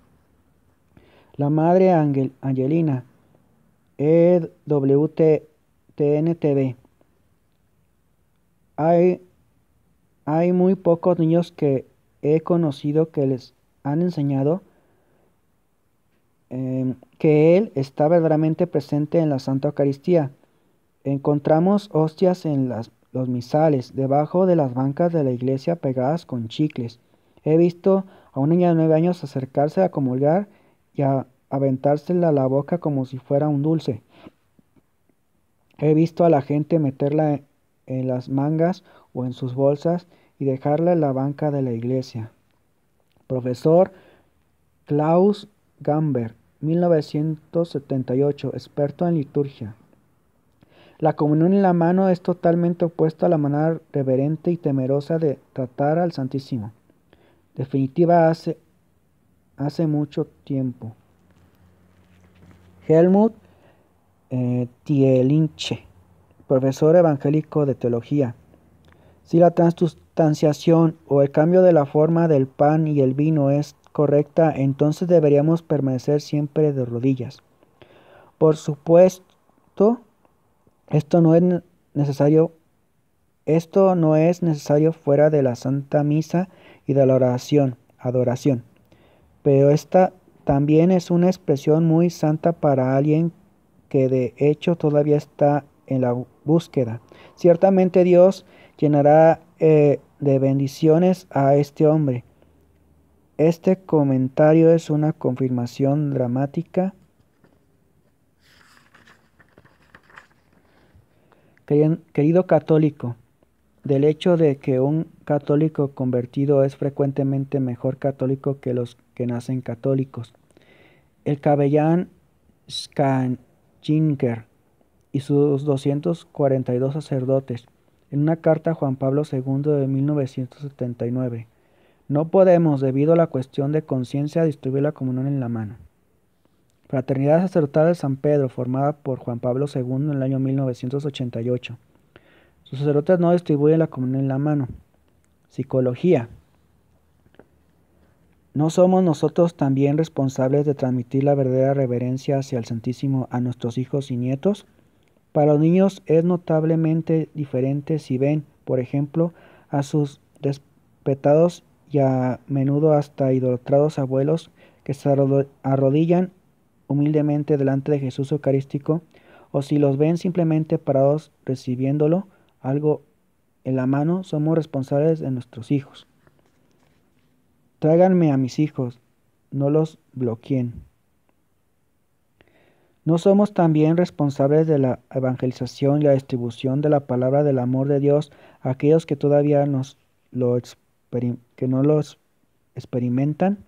La madre Angelina, EWTNTV. Hay hay muy pocos niños que he conocido que les han enseñado em, que Él está verdaderamente presente en la Santa Eucaristía. Encontramos hostias en los misales, debajo de las bancas de la iglesia pegadas con chicles. He visto a una niña de nueve años acercarse a comulgar y a aventársela a la boca como si fuera un dulce. He visto a la gente meterla en las mangas o en sus bolsas y dejarla en la banca de la iglesia. Profesor Klaus Gamber, 1978, experto en liturgia. La comunión en la mano es totalmente opuesta a la manera reverente y temerosa de tratar al Santísimo. Definitiva hace, hace mucho tiempo. Helmut eh, Tielinche, profesor evangélico de teología. Si la transustanciación o el cambio de la forma del pan y el vino es correcta, entonces deberíamos permanecer siempre de rodillas. Por supuesto, esto no es necesario esto no es necesario fuera de la Santa Misa y de la oración, adoración. Pero esta también es una expresión muy santa para alguien que de hecho todavía está en la búsqueda. Ciertamente Dios llenará eh, de bendiciones a este hombre. Este comentario es una confirmación dramática Querido católico, del hecho de que un católico convertido es frecuentemente mejor católico que los que nacen católicos. El cabellán Skanjinger y sus 242 sacerdotes, en una carta a Juan Pablo II de 1979. No podemos, debido a la cuestión de conciencia, distribuir la comunión en la mano. Fraternidad Sacerdotal de San Pedro, formada por Juan Pablo II en el año 1988. Sus sacerdotes no distribuyen la comunión en la mano. Psicología. ¿No somos nosotros también responsables de transmitir la verdadera reverencia hacia el Santísimo a nuestros hijos y nietos? Para los niños es notablemente diferente si ven, por ejemplo, a sus respetados y a menudo hasta idolatrados abuelos que se arrodillan humildemente delante de Jesús Eucarístico, o si los ven simplemente parados recibiéndolo, algo en la mano, somos responsables de nuestros hijos. Tráiganme a mis hijos, no los bloqueen. ¿No somos también responsables de la evangelización y la distribución de la palabra del amor de Dios a aquellos que todavía nos lo que no los experimentan?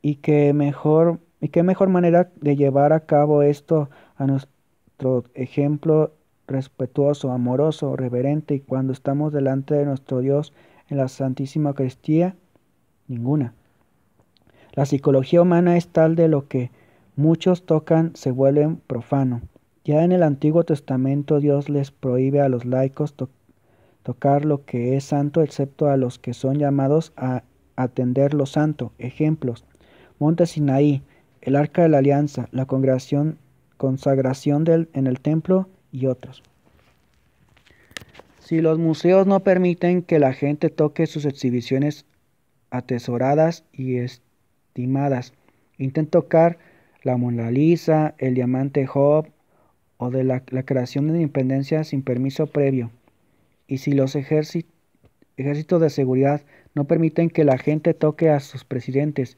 Y que mejor y qué mejor manera de llevar a cabo esto a nuestro ejemplo respetuoso, amoroso, reverente y cuando estamos delante de nuestro Dios en la Santísima Eucaristía? Ninguna. La psicología humana es tal de lo que muchos tocan se vuelven profano. Ya en el Antiguo Testamento Dios les prohíbe a los laicos tocar lo que es santo, excepto a los que son llamados a atender lo santo. Ejemplos. Monte Sinaí, el Arca de la Alianza, la consagración, consagración en el templo y otros. Si los museos no permiten que la gente toque sus exhibiciones atesoradas y estimadas, intenten tocar la Mona Lisa, el diamante Job o de la, creación de independencia sin permiso previo. Y si los ejércitos de seguridad no permiten que la gente toque a sus presidentes,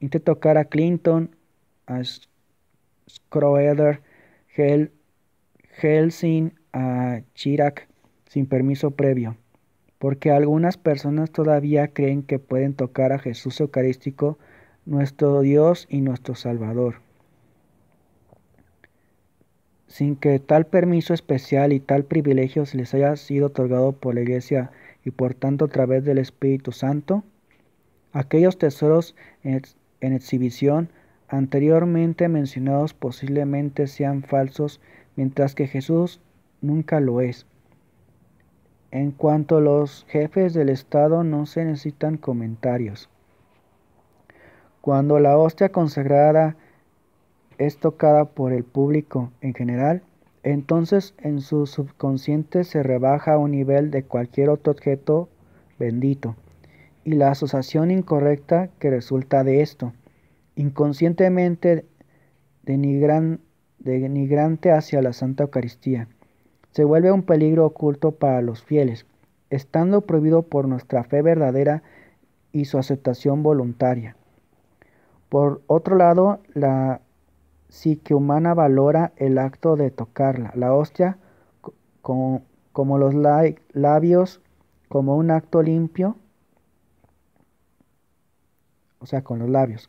intenten tocar a Clinton, a Schroeder, Hel Helsing, a Chirac sin permiso previo, porque algunas personas todavía creen que pueden tocar a Jesús Eucarístico, nuestro Dios y nuestro Salvador, sin que tal permiso especial y tal privilegio se les haya sido otorgado por la Iglesia y por tanto a través del Espíritu Santo, aquellos tesoros en, exhibición anteriormente mencionados posiblemente sean falsos, mientras que Jesús nunca lo es. En cuanto a los jefes del Estado no se necesitan comentarios. Cuando la hostia consagrada es tocada por el público en general, entonces en su subconsciente se rebaja a un nivel de cualquier otro objeto bendito y la asociación incorrecta que resulta de esto inconscientemente denigrante hacia la Santa Eucaristía. Se vuelve un peligro oculto para los fieles, estando prohibido por nuestra fe verdadera y su aceptación voluntaria. Por otro lado, la psique humana valora el acto de tocarla, la hostia, como, como los labios, como un acto limpio, o sea, con los labios,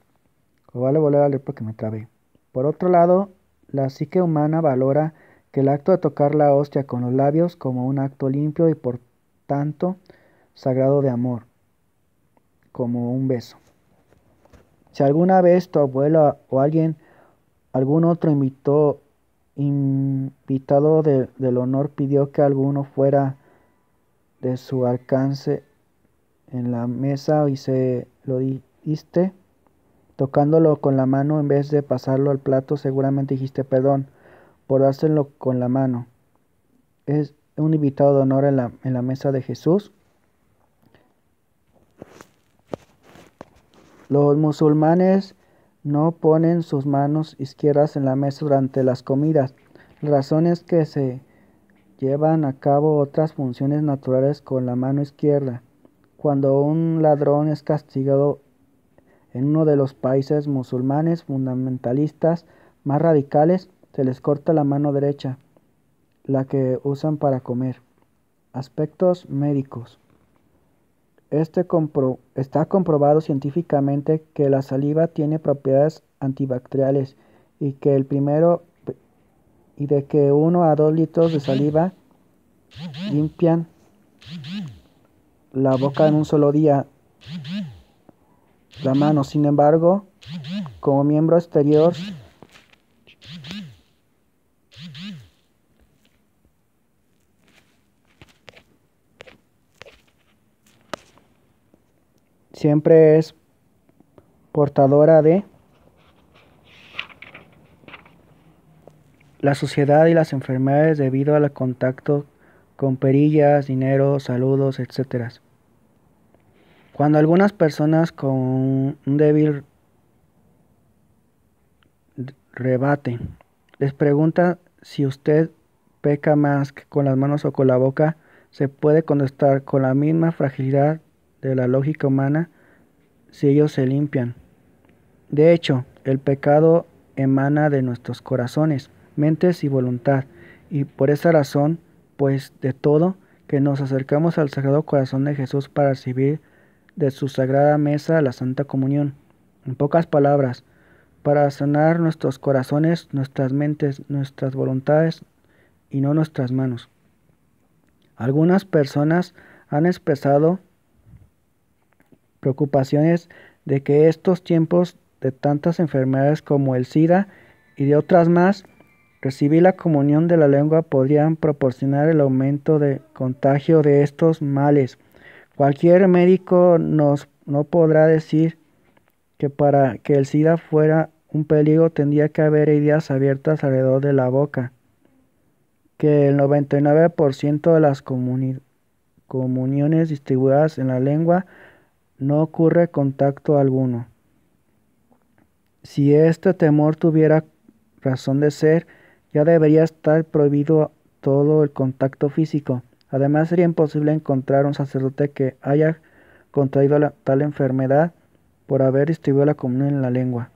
vale volver a leer porque me trabé. Por otro lado, la psique humana valora que el acto de tocar la hostia con los labios como un acto limpio y por tanto sagrado de amor, como un beso. Si alguna vez tu abuela o alguien, algún otro invitó, invitado del honor pidió que alguno fuera de su alcance en la mesa y se lo diste, Tocándolo con la mano en vez de pasarlo al plato, seguramente dijiste perdón por dárselo con la mano. Es un invitado de honor en la, en la mesa de Jesús. Los musulmanes no ponen sus manos izquierdas en la mesa durante las comidas. La razón es que se llevan a cabo otras funciones naturales con la mano izquierda. Cuando un ladrón es castigado En uno de los países musulmanes fundamentalistas más radicales se les corta la mano derecha, la que usan para comer. Aspectos médicos. Este está comprobado científicamente que la saliva tiene propiedades antibacteriales y que el primero y de que uno a dos litros de saliva limpian la boca en un solo día. La mano, sin embargo, como miembro exterior, siempre es portadora de la suciedad y las enfermedades debido al contacto con perillas, dinero, saludos, etc. Cuando algunas personas con un débil rebate les pregunta si usted peca más que con las manos o con la boca, se puede contestar con la misma fragilidad de la lógica humana si ellos se limpian. De hecho, el pecado emana de nuestros corazones, mentes y voluntad, y por esa razón, pues de todo, que nos acercamos al Sagrado Corazón de Jesús para recibir de su sagrada mesa la Santa Comunión. En pocas palabras, para sanar nuestros corazones, nuestras mentes, nuestras voluntades y no nuestras manos. Algunas personas han expresado preocupaciones de que estos tiempos de tantas enfermedades como el SIDA y de otras más, recibir la comunión de la lengua podrían proporcionar el aumento de contagio de estos males. Cualquier médico nos, no podrá decir que para que el SIDA fuera un peligro tendría que haber heridas abiertas alrededor de la boca, que el 99% de las comuniones distribuidas en la lengua no ocurre contacto alguno. Si este temor tuviera razón de ser, ya debería estar prohibido todo el contacto físico. Además, sería imposible encontrar un sacerdote que haya contraído tal enfermedad por haber distribuido la comunión en la lengua.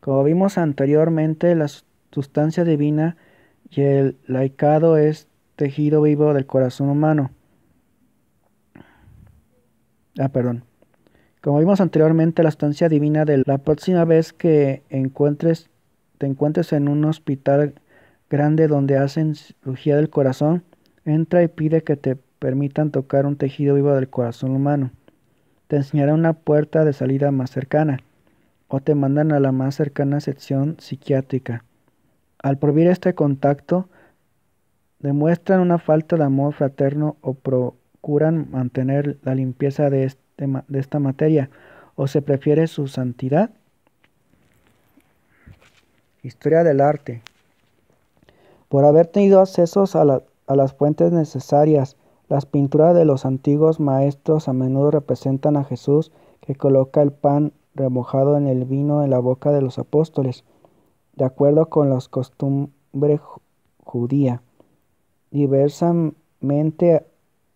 Como vimos anteriormente, la sustancia divina y el laicado es tejido vivo del corazón humano. Ah, perdón. Como vimos anteriormente, la estancia divina de la próxima vez que encuentres, te encuentres en un hospital grande donde hacen cirugía del corazón, entra y pide que te permitan tocar un tejido vivo del corazón humano. Te enseñará una puerta de salida más cercana, o te mandan a la más cercana sección psiquiátrica. Al prohibir este contacto, demuestran una falta de amor fraterno o pro curan mantener la limpieza de, este, de esta materia o se prefiere su santidad? Historia del arte. Por haber tenido accesos a, a las fuentes necesarias, las pinturas de los antiguos maestros a menudo representan a Jesús que coloca el pan remojado en el vino en la boca de los apóstoles, de acuerdo con las costumbres judía. Diversamente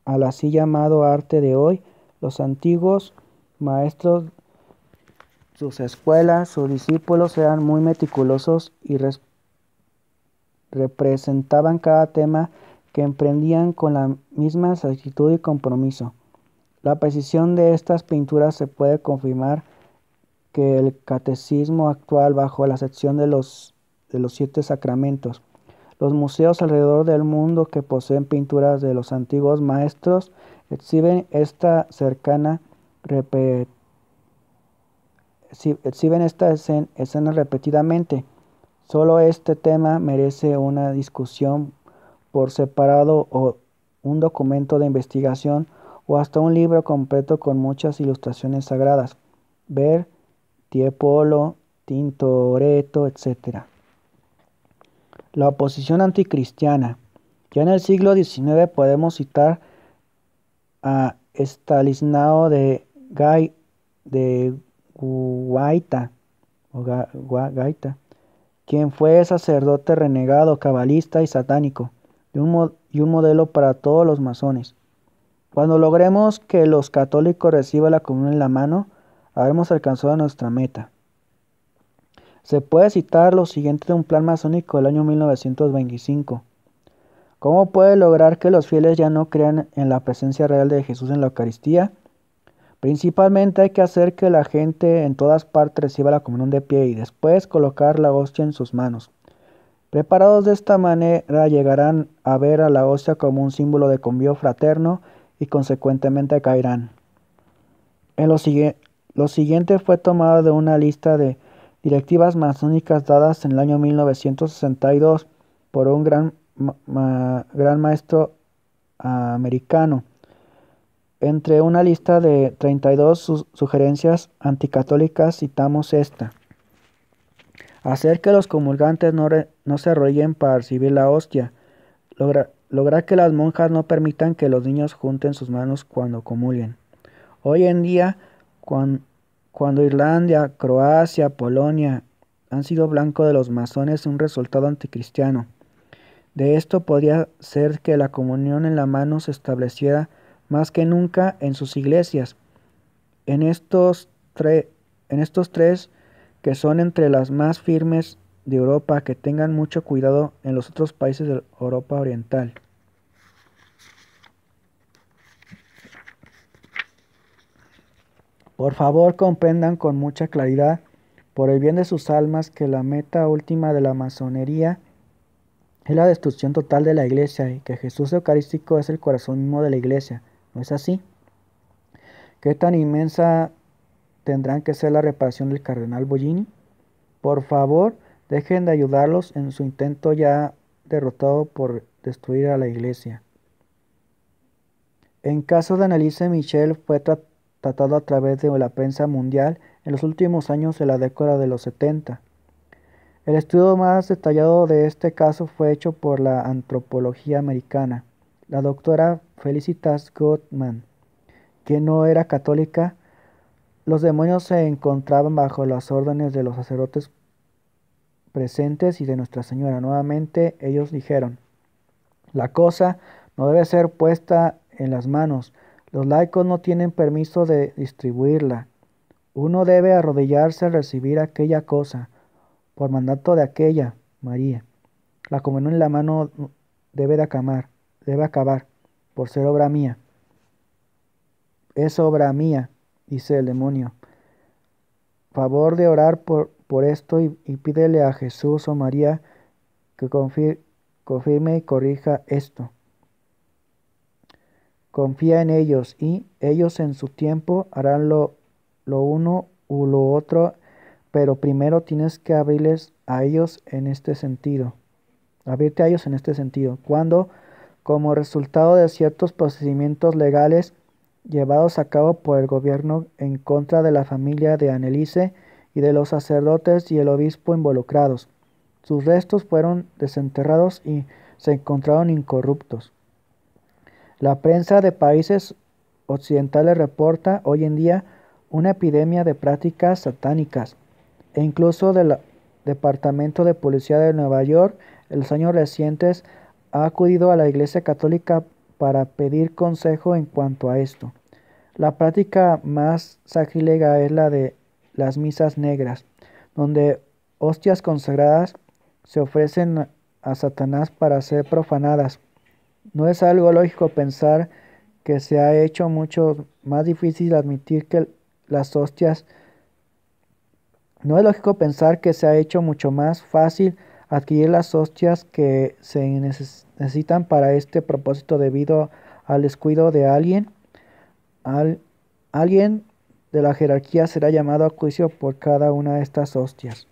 al así llamado arte de hoy, los antiguos maestros, sus escuelas, sus discípulos eran muy meticulosos y representaban cada tema que emprendían con la misma exactitud y compromiso. La precisión de estas pinturas se puede confirmar que el catecismo actual bajo la sección de los, de los siete sacramentos los museos alrededor del mundo que poseen pinturas de los antiguos maestros exhiben esta cercana exhiben esta escena, repetidamente. Solo este tema merece una discusión por separado o un documento de investigación o hasta un libro completo con muchas ilustraciones sagradas. Ver Tiepolo, Tintoretto, etc. La oposición anticristiana. Ya en el siglo XIX podemos citar a Stanislao de, de Guaita, Gaita, quien fue sacerdote renegado, cabalista y satánico, y un, y un modelo para todos los masones. Cuando logremos que los católicos reciban la comunión en la mano, habremos alcanzado nuestra meta. Se puede citar lo siguiente de un plan masónico del año 1925. ¿Cómo puede lograr que los fieles ya no crean en la presencia real de Jesús en la Eucaristía? Principalmente hay que hacer que la gente en todas partes reciba la comunión de pie y después colocar la hostia en sus manos. Preparados de esta manera llegarán a ver a la hostia como un símbolo de convio fraterno y consecuentemente caerán. Lo siguiente fue tomado de una lista de directivas masónicas dadas en el año 1962 por un gran, gran maestro americano. Entre una lista de 32 sugerencias anticatólicas citamos esta. Hacer que los comulgantes no, no se arrollen para recibir la hostia. lograr que las monjas no permitan que los niños junten sus manos cuando comulguen. Hoy en día, cuando cuando Irlanda, Croacia, Polonia han sido blanco de los masones, un resultado anticristiano. De esto podría ser que la comunión en la mano se estableciera más que nunca en sus iglesias. En estos, en estos tres, que son entre las más firmes de Europa, que tengan mucho cuidado en los otros países de Europa Oriental. Por favor, comprendan con mucha claridad, por el bien de sus almas, que la meta última de la masonería es la destrucción total de la iglesia y que Jesús Eucarístico es el corazón mismo de la iglesia. ¿No es así? ¿Qué tan inmensa tendrán que ser la reparación del cardenal Bollini? Por favor, dejen de ayudarlos en su intento ya derrotado por destruir a la iglesia. En caso de Annelise Michel fue tratado tratado a través de la prensa mundial en los últimos años de la década de los 70. El estudio más detallado de este caso fue hecho por la antropología americana. La doctora Felicitas Gottman, que no era católica, los demonios se encontraban bajo las órdenes de los sacerdotes presentes y de Nuestra Señora. Nuevamente ellos dijeron, la cosa no debe ser puesta en las manos, los laicos no tienen permiso de distribuirla. Uno debe arrodillarse al recibir aquella cosa, por mandato de aquella, María. La comunión en la mano debe de acabar, debe acabar, por ser obra mía. Es obra mía, dice el demonio. Favor de orar por, por esto y, pídele a Jesús o María que confirme y corrija esto. Confía en ellos y ellos en su tiempo harán lo, lo uno u lo otro, pero primero tienes que abrirles a ellos en este sentido. Abrirte a ellos en este sentido. Cuando, como resultado de ciertos procedimientos legales llevados a cabo por el gobierno en contra de la familia de Anneliese y de los sacerdotes y el obispo involucrados, sus restos fueron desenterrados y se encontraron incorruptos. La prensa de países occidentales reporta hoy en día una epidemia de prácticas satánicas e incluso del Departamento de Policía de Nueva York en los años recientes ha acudido a la Iglesia Católica para pedir consejo en cuanto a esto. La práctica más sacrilega es la de las misas negras, donde hostias consagradas se ofrecen a Satanás para ser profanadas no es algo lógico pensar que se ha hecho mucho más difícil admitir que las hostias no es lógico pensar que se ha hecho mucho más fácil adquirir las hostias que se necesitan para este propósito debido al descuido de alguien. alguien de la jerarquía será llamado a juicio por cada una de estas hostias.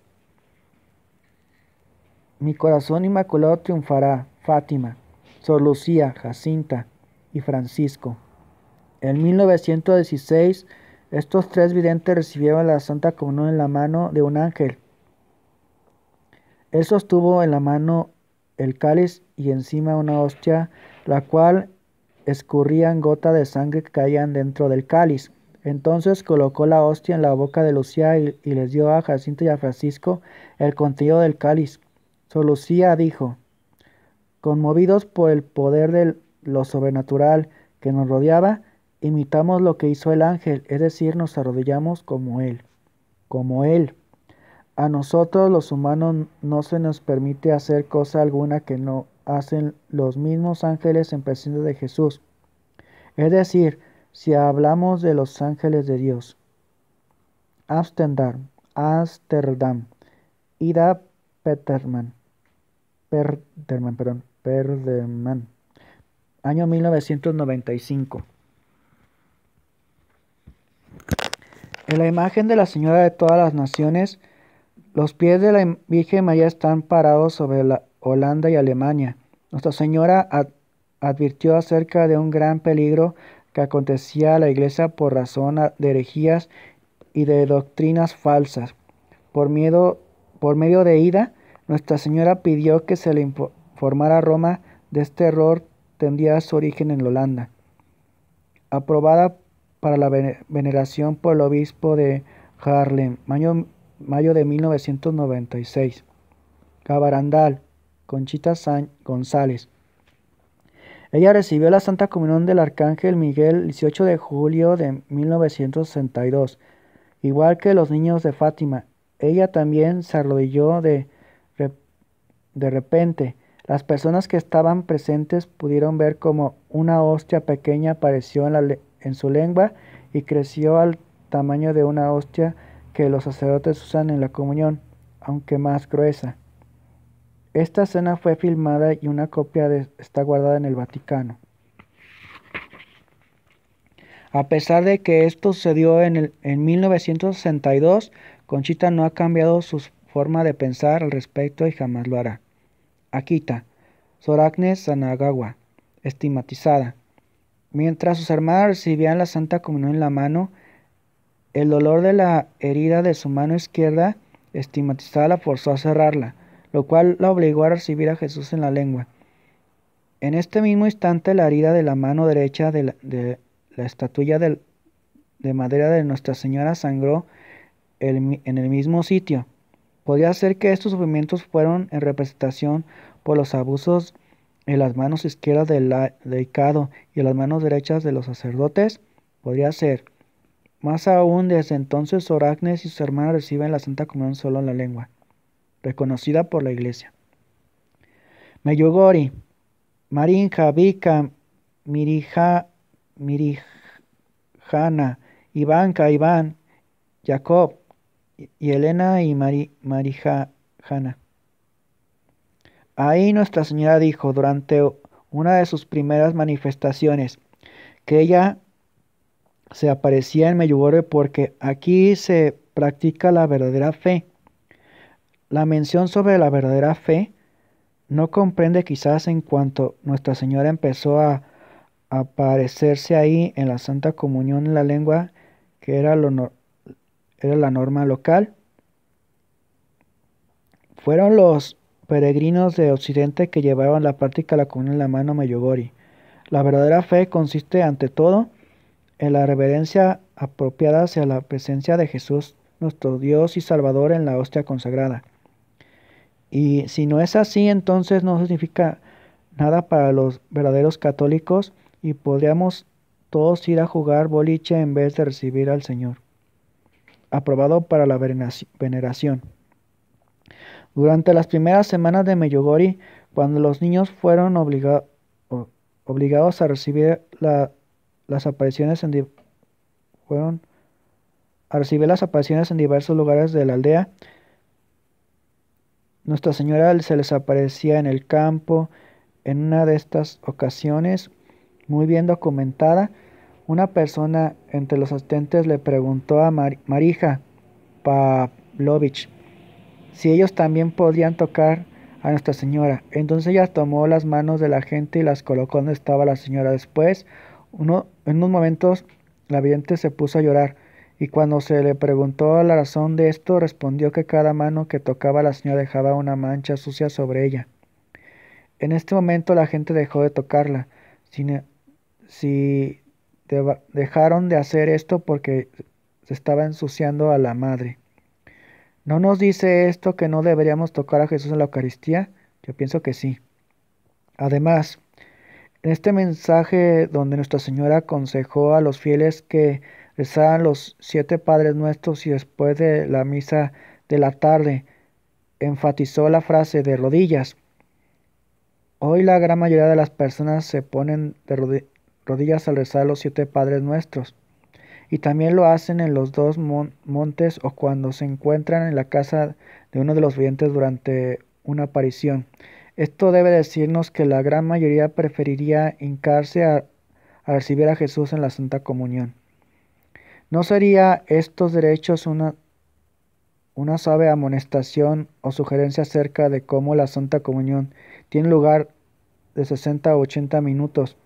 Mi corazón inmaculado triunfará, Fátima. Sor Lucía, Jacinta y Francisco. En 1916, estos tres videntes recibieron la Santa Comunión en la mano de un ángel. Él sostuvo en la mano el cáliz y encima una hostia, la cual escurrían gotas de sangre que caían dentro del cáliz. Entonces colocó la hostia en la boca de Lucía y, les dio a Jacinto y a Francisco el contenido del cáliz. Sor Lucía dijo, Conmovidos por el poder de lo sobrenatural que nos rodeaba, imitamos lo que hizo el ángel, es decir, nos arrodillamos como él, como él. A nosotros los humanos no se nos permite hacer cosa alguna que no hacen los mismos ángeles en presencia de Jesús. Es decir, si hablamos de los ángeles de Dios. Amsterdam, Amsterdam, Ida Peterman, Perderman, perdón, Perderman, año 1995. En la imagen de la Señora de todas las naciones, los pies de la Virgen María están parados sobre la Holanda y Alemania. Nuestra Señora advirtió acerca de un gran peligro que acontecía a la Iglesia por razón de herejías y de doctrinas falsas. Por, miedo, por medio de ida, Nuestra Señora pidió que se le informara a Roma de este error tendría su origen en Holanda. Aprobada para la veneración por el obispo de Haarlem, mayo, mayo de 1996. Cabarandal, Conchita San González. Ella recibió la Santa Comunión del Arcángel Miguel el 18 de julio de 1962, igual que los niños de Fátima. Ella también se arrodilló de, de repente. Las personas que estaban presentes pudieron ver como una hostia pequeña apareció en su lengua y creció al tamaño de una hostia que los sacerdotes usan en la comunión, aunque más gruesa. Esta escena fue filmada y una copia está guardada en el Vaticano. A pesar de que esto sucedió en 1962, Conchita no ha cambiado su forma de pensar al respecto y jamás lo hará. Akita, Soracne Sanagawa, estigmatizada. Mientras sus hermanas recibían la Santa Comunión en la mano, el dolor de la herida de su mano izquierda estigmatizada la forzó a cerrarla, lo cual la obligó a recibir a Jesús en la lengua. En este mismo instante la herida de la mano derecha de la, estatuilla de, madera de Nuestra Señora sangró en el mismo sitio. Podría ser que estos sufrimientos fueron en representación por los abusos en las manos izquierdas del deicado y en las manos derechas de los sacerdotes? Podría ser. Más aún, desde entonces Oracnes y sus hermanas reciben la Santa Comunión solo en la lengua, reconocida por la Iglesia. Meyugori, Marinja, Vika, Mirija, Mirijana, Ivanka, Iván, Jacob y Elena y Mari, Marijana. Ahí Nuestra Señora dijo durante una de sus primeras manifestaciones que ella se aparecía en Meyugore porque aquí se practica la verdadera fe. La mención sobre la verdadera fe no comprende quizás en cuanto Nuestra Señora empezó a aparecerse ahí en la Santa Comunión en la lengua, que era, lo era la norma local. Fueron los peregrinos de Occidente que llevaban la práctica de la comunión en la mano Mayogori. La verdadera fe consiste ante todo en la reverencia apropiada hacia la presencia de Jesús, nuestro Dios y Salvador en la hostia consagrada. Y si no es así, entonces no significa nada para los verdaderos católicos y podríamos todos ir a jugar boliche en vez de recibir al Señor. Aprobado para la veneración. Durante las primeras semanas de Meyogori, cuando los niños fueron obligados a recibir las apariciones en fueron a recibir las apariciones en diversos lugares de la aldea, Nuestra Señora se les aparecía en el campo. En una de estas ocasiones, muy bien documentada, una persona entre los asistentes le preguntó a Marija Pavlovich si ellos también podían tocar a Nuestra Señora. Entonces ella tomó las manos de la gente y las colocó donde estaba la señora. Después, en unos momentos, la vidente se puso a llorar y cuando se le preguntó la razón de esto, respondió que cada mano que tocaba la señora dejaba una mancha sucia sobre ella. En este momento la gente dejó de tocarla. si dejaron de hacer esto porque se estaba ensuciando a la madre. ¿No nos dice esto que no deberíamos tocar a Jesús en la Eucaristía? Yo pienso que sí. Además, En este mensaje donde Nuestra Señora aconsejó a los fieles que rezaran los siete Padres Nuestros y después de la misa de la tarde enfatizó la frase de rodillas. Hoy la gran mayoría de las personas se ponen de rodillas al rezar los siete Padres Nuestros y también lo hacen en los dos montes o cuando se encuentran en la casa de uno de los videntes durante una aparición. Esto debe decirnos que la gran mayoría preferiría hincarse a, recibir a Jesús en la Santa Comunión. ¿No sería estos derechos una, una suave amonestación o sugerencia acerca de cómo la Santa Comunión tiene lugar de 60 a 80 minutos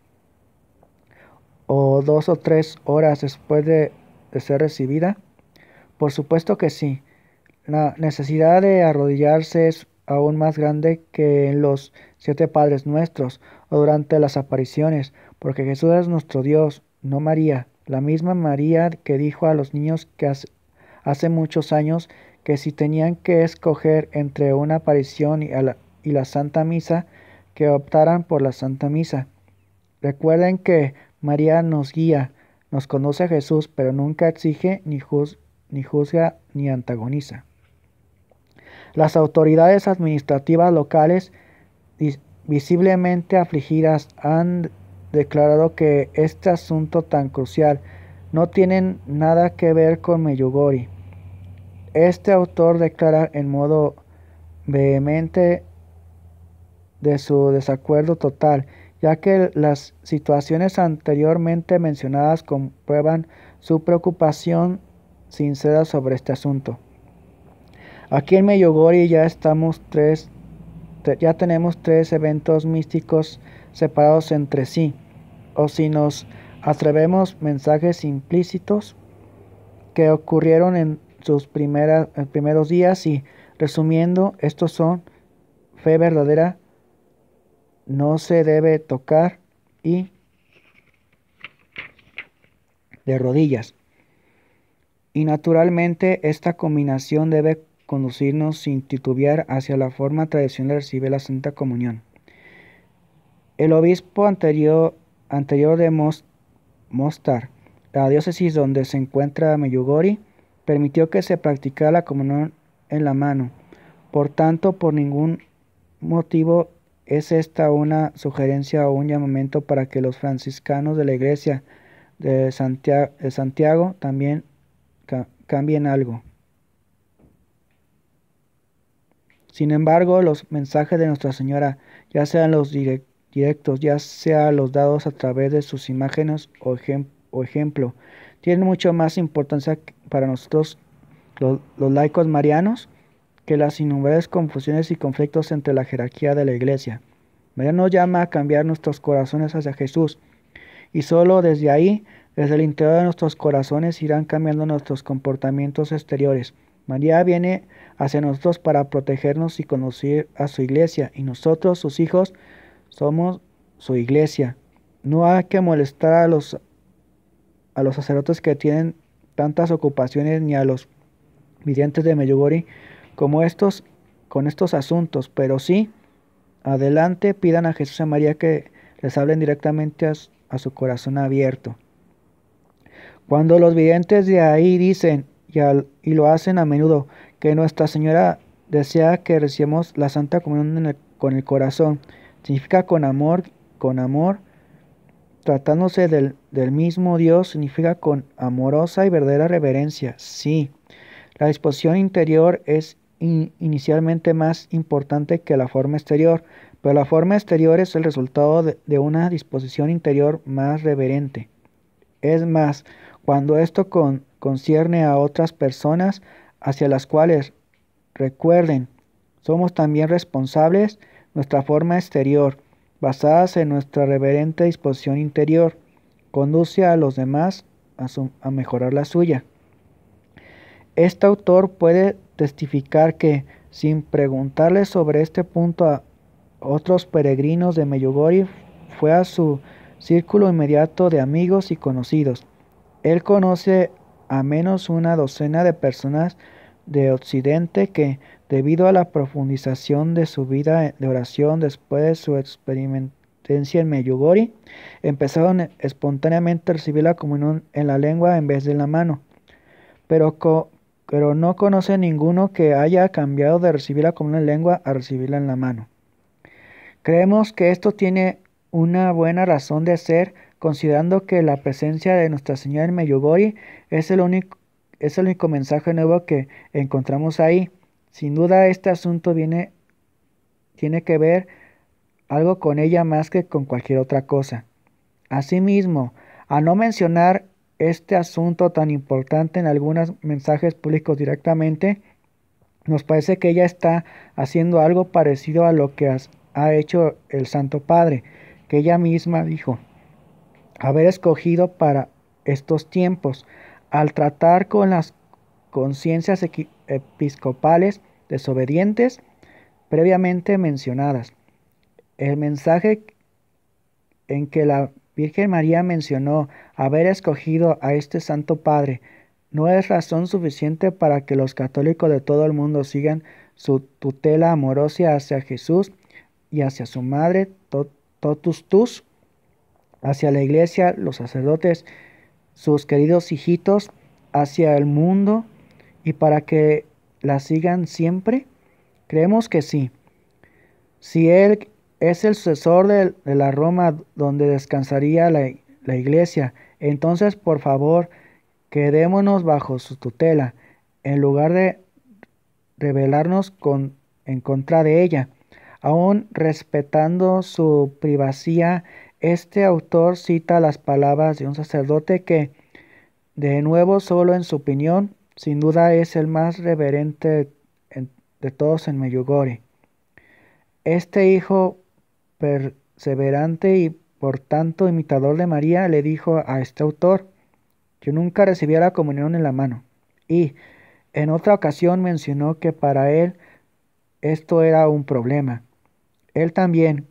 o dos o tres horas después de ser recibida? Por supuesto que sí. La necesidad de arrodillarse es aún más grande que en los siete Padres Nuestros o durante las apariciones, porque Jesús es nuestro Dios, no María, la misma María que dijo a los niños que hace, muchos años que si tenían que escoger entre una aparición y, la, y la Santa Misa, que optaran por la Santa Misa. Recuerden que María nos guía, nos conoce a Jesús, pero nunca exige ni, juzga ni antagoniza. Las autoridades administrativas locales visiblemente afligidas han declarado que este asunto tan crucial no tiene nada que ver con Meyugori. Este autor declara en modo vehemente de su desacuerdo total, ya que las situaciones anteriormente mencionadas comprueban su preocupación sincera sobre este asunto. Aquí en Meyogori ya estamos tres, ya tenemos tres eventos místicos separados entre sí. O si nos atrevemos, mensajes implícitos que ocurrieron en sus primeros días y resumiendo, estos son fe verdadera, no se debe tocar y de rodillas. Y naturalmente esta combinación debe conducirnos sin titubear hacia la forma tradicional de recibir la Santa Comunión. El obispo anterior, anterior de Mostar, la diócesis donde se encuentra Meyugori, permitió que se practicara la comunión en la mano. Por tanto, por ningún motivo es esta una sugerencia o un llamamiento para que los franciscanos de la iglesia de Santiago, también cambien algo. Sin embargo, los mensajes de Nuestra Señora, ya sean los directos, ya sean los dados a través de sus imágenes o, ejemplo, tienen mucho más importancia para nosotros, los, laicos marianos, que las innumerables confusiones y conflictos entre la jerarquía de la Iglesia. María nos llama a cambiar nuestros corazones hacia Jesús, y solo desde ahí, desde el interior de nuestros corazones, irán cambiando nuestros comportamientos exteriores. María viene hacia nosotros para protegernos y conocer a su iglesia, y nosotros, sus hijos, somos su iglesia. No hay que molestar a los, a los sacerdotes que tienen tantas ocupaciones ni a los videntes de Meyugori como estos con estos asuntos, pero sí, adelante pidan a Jesús y a María que les hablen directamente a, su corazón abierto. Cuando los videntes de ahí dicen, y, lo hacen a menudo, que Nuestra Señora desea que recibamos la Santa Comunión con el corazón. Significa con amor, con amor, tratándose del, mismo Dios, significa con amorosa y verdadera reverencia. Sí, la disposición interior es inicialmente más importante que la forma exterior, pero la forma exterior es el resultado de una disposición interior más reverente. Es más, cuando esto con, concierne a otras personas hacia las cuales, recuerden, somos también responsables, nuestra forma exterior, basada en nuestra reverente disposición interior, conduce a los demás a, a mejorar la suya. Este autor puede testificar que, sin preguntarle sobre este punto a otros peregrinos de Meyugori, fue a su círculo inmediato de amigos y conocidos. Él conoce a menos una docena de personas de Occidente que, debido a la profundización de su vida de oración después de su residencia en Meyugori, empezaron espontáneamente a recibir la comunión en la lengua en vez de en la mano. Pero, pero no conoce ninguno que haya cambiado de recibir la comunión en lengua a recibirla en la mano. Creemos que esto tiene una buena razón de ser, considerando que la presencia de Nuestra Señora en Meyugori es el único, es el único mensaje nuevo que encontramos ahí. Sin duda este asunto viene, tiene que ver algo con ella más que con cualquier otra cosa. Asimismo, a no mencionar este asunto tan importante en algunos mensajes públicos directamente, nos parece que ella está haciendo algo parecido a lo que ha hecho el Santo Padre, que ella misma dijo haber escogido para estos tiempos, al tratar con las conciencias episcopales desobedientes previamente mencionadas. El mensaje en que la Virgen María mencionó haber escogido a este Santo Padre no es razón suficiente para que los católicos de todo el mundo sigan su tutela amorosa hacia Jesús y hacia su madre totus tus, hacia la iglesia, los sacerdotes, sus queridos hijitos, hacia el mundo y para que la sigan siempre? Creemos que sí. Si Él es el sucesor de, la Roma donde descansaría la, iglesia, entonces por favor quedémonos bajo su tutela, en lugar de rebelarnos con, en contra de ella. Aún respetando su privacidad, este autor cita las palabras de un sacerdote que, de nuevo, solo en su opinión, sin duda es el más reverente de todos en Meyugori. Este hijo perseverante y por tanto imitador de María le dijo a este autor, yo nunca recibía la comunión en la mano. Y en otra ocasión mencionó que para él esto era un problema. Él también,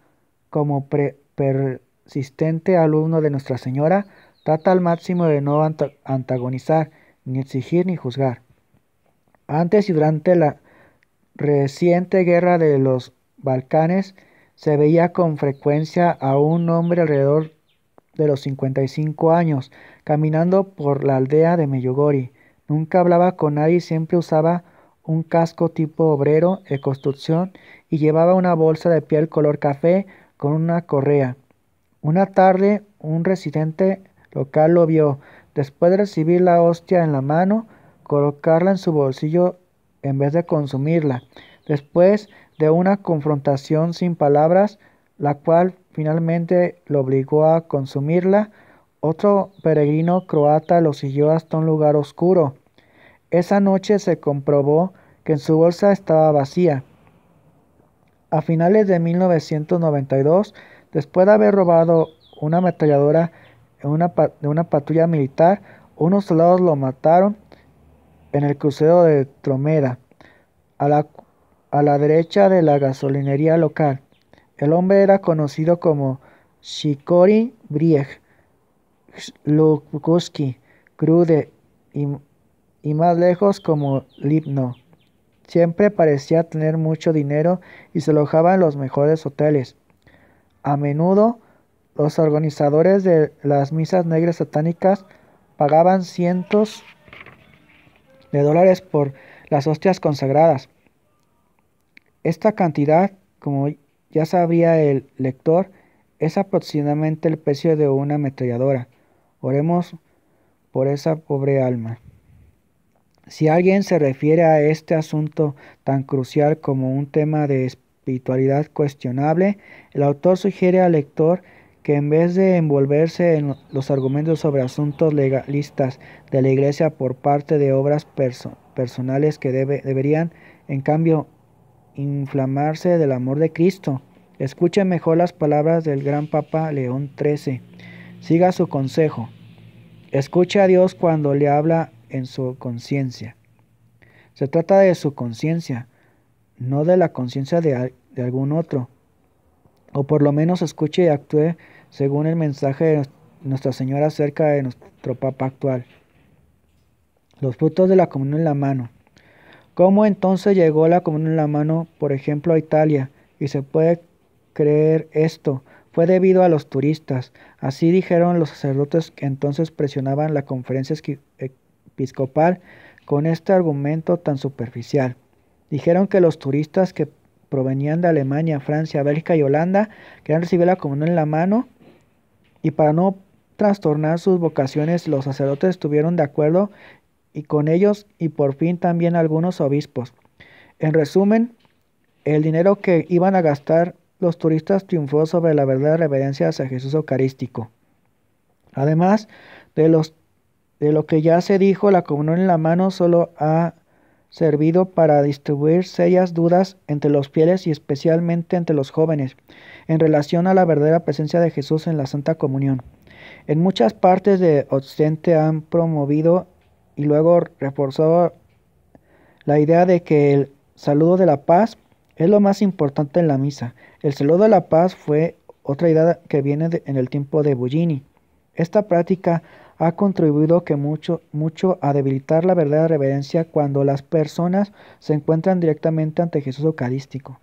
como persistente alumno de Nuestra Señora, trata al máximo de no antagonizar, ni exigir, ni juzgar. Antes y durante la reciente guerra de los Balcanes, se veía con frecuencia a un hombre alrededor de los 55 años, caminando por la aldea de Meyugori. Nunca hablaba con nadie y siempre usaba un casco tipo obrero de construcción y llevaba una bolsa de piel color café con una correa. Una tarde un residente local lo vio. Después de recibir la hostia en la mano, colocarla en su bolsillo en vez de consumirla. Después de una confrontación sin palabras, la cual finalmente lo obligó a consumirla, otro peregrino croata lo siguió hasta un lugar oscuro. Esa noche se comprobó que en su bolsa estaba vacía. A finales de 1992, después de haber robado una ametralladora de una patrulla militar, unos soldados lo mataron en el crucero de Tromeda, a la, a la derecha de la gasolinería local. El hombre era conocido como Shikori Brieg, Lukuski, Krude y, y más lejos como Lipno. Siempre parecía tener mucho dinero y se alojaba en los mejores hoteles. A menudo, los organizadores de las misas negras satánicas pagaban cientos de dólares por las hostias consagradas. Esta cantidad, como ya sabía el lector, es aproximadamente el precio de una ametralladora. Oremos por esa pobre alma. Si alguien se refiere a este asunto tan crucial como un tema de espiritualidad cuestionable, el autor sugiere al lector que en vez de envolverse en los argumentos sobre asuntos legalistas de la Iglesia por parte de obras personales que deberían, en cambio, inflamarse del amor de Cristo, escuche mejor las palabras del gran Papa León XIII. Siga su consejo. Escuche a Dios cuando le habla en su conciencia. Se trata de su conciencia, no de la conciencia de, de, algún otro. O por lo menos escuche y actúe según el mensaje de Nuestra Señora acerca de nuestro Papa actual. Los frutos de la comunión en la mano. ¿Cómo entonces llegó la comunión en la mano, por ejemplo, a Italia? Y se puede creer esto, fue debido a los turistas. Así dijeron los sacerdotes que entonces presionaban la conferencia episcopal con este argumento tan superficial. Dijeron que los turistas que provenían de Alemania, Francia, Bélgica y Holanda querían recibir la comunión en la mano y para no trastornar sus vocaciones los sacerdotes estuvieron de acuerdo y con ellos y por fin también algunos obispos. En resumen, el dinero que iban a gastar los turistas triunfó sobre la verdadera reverencia hacia Jesús Eucarístico. Además de, los, de lo que ya se dijo, la comunión en la mano solo ha servido para distribuir serias dudas entre los fieles y especialmente entre los jóvenes en relación a la verdadera presencia de Jesús en la Santa Comunión. En muchas partes de Occidente han promovido y luego reforzado la idea de que el saludo de la paz es lo más importante en la misa. El saludo de la paz fue otra idea que viene en el tiempo de Bullini. Esta práctica ha contribuido que mucho, mucho a debilitar la verdadera reverencia cuando las personas se encuentran directamente ante Jesús Eucarístico.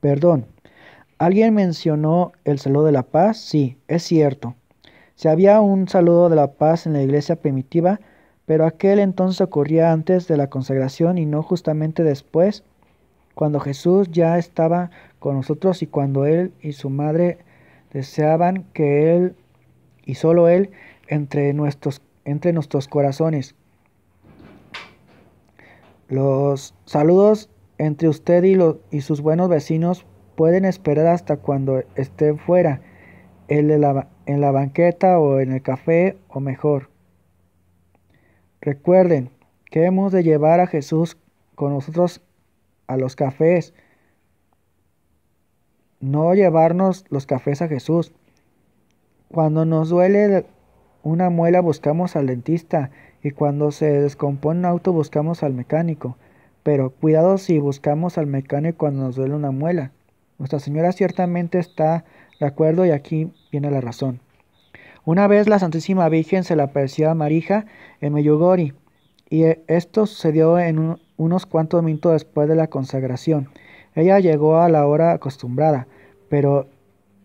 Perdón, ¿alguien mencionó el saludo de la paz? Sí, es cierto. Si había un saludo de la paz en la iglesia primitiva, pero aquel entonces ocurría antes de la consagración y no justamente después, cuando Jesús ya estaba con nosotros y cuando Él y su madre deseaban que Él y solo Él entre nuestros, entre nuestros corazones. Los saludos entre usted y, y sus buenos vecinos pueden esperar hasta cuando esté fuera, en en la banqueta o en el café o mejor. Recuerden que hemos de llevar a Jesús con nosotros a los cafés, no llevarnos los cafés a Jesús. Cuando nos duele una muela buscamos al dentista y cuando se descompone un auto buscamos al mecánico. Pero cuidado si buscamos al mecánico cuando nos duele una muela. Nuestra Señora ciertamente está de acuerdo y aquí viene la razón. Una vez la Santísima Virgen se le apareció a Marija en Meyugori y esto sucedió en unos cuantos minutos después de la consagración. Ella llegó a la hora acostumbrada, pero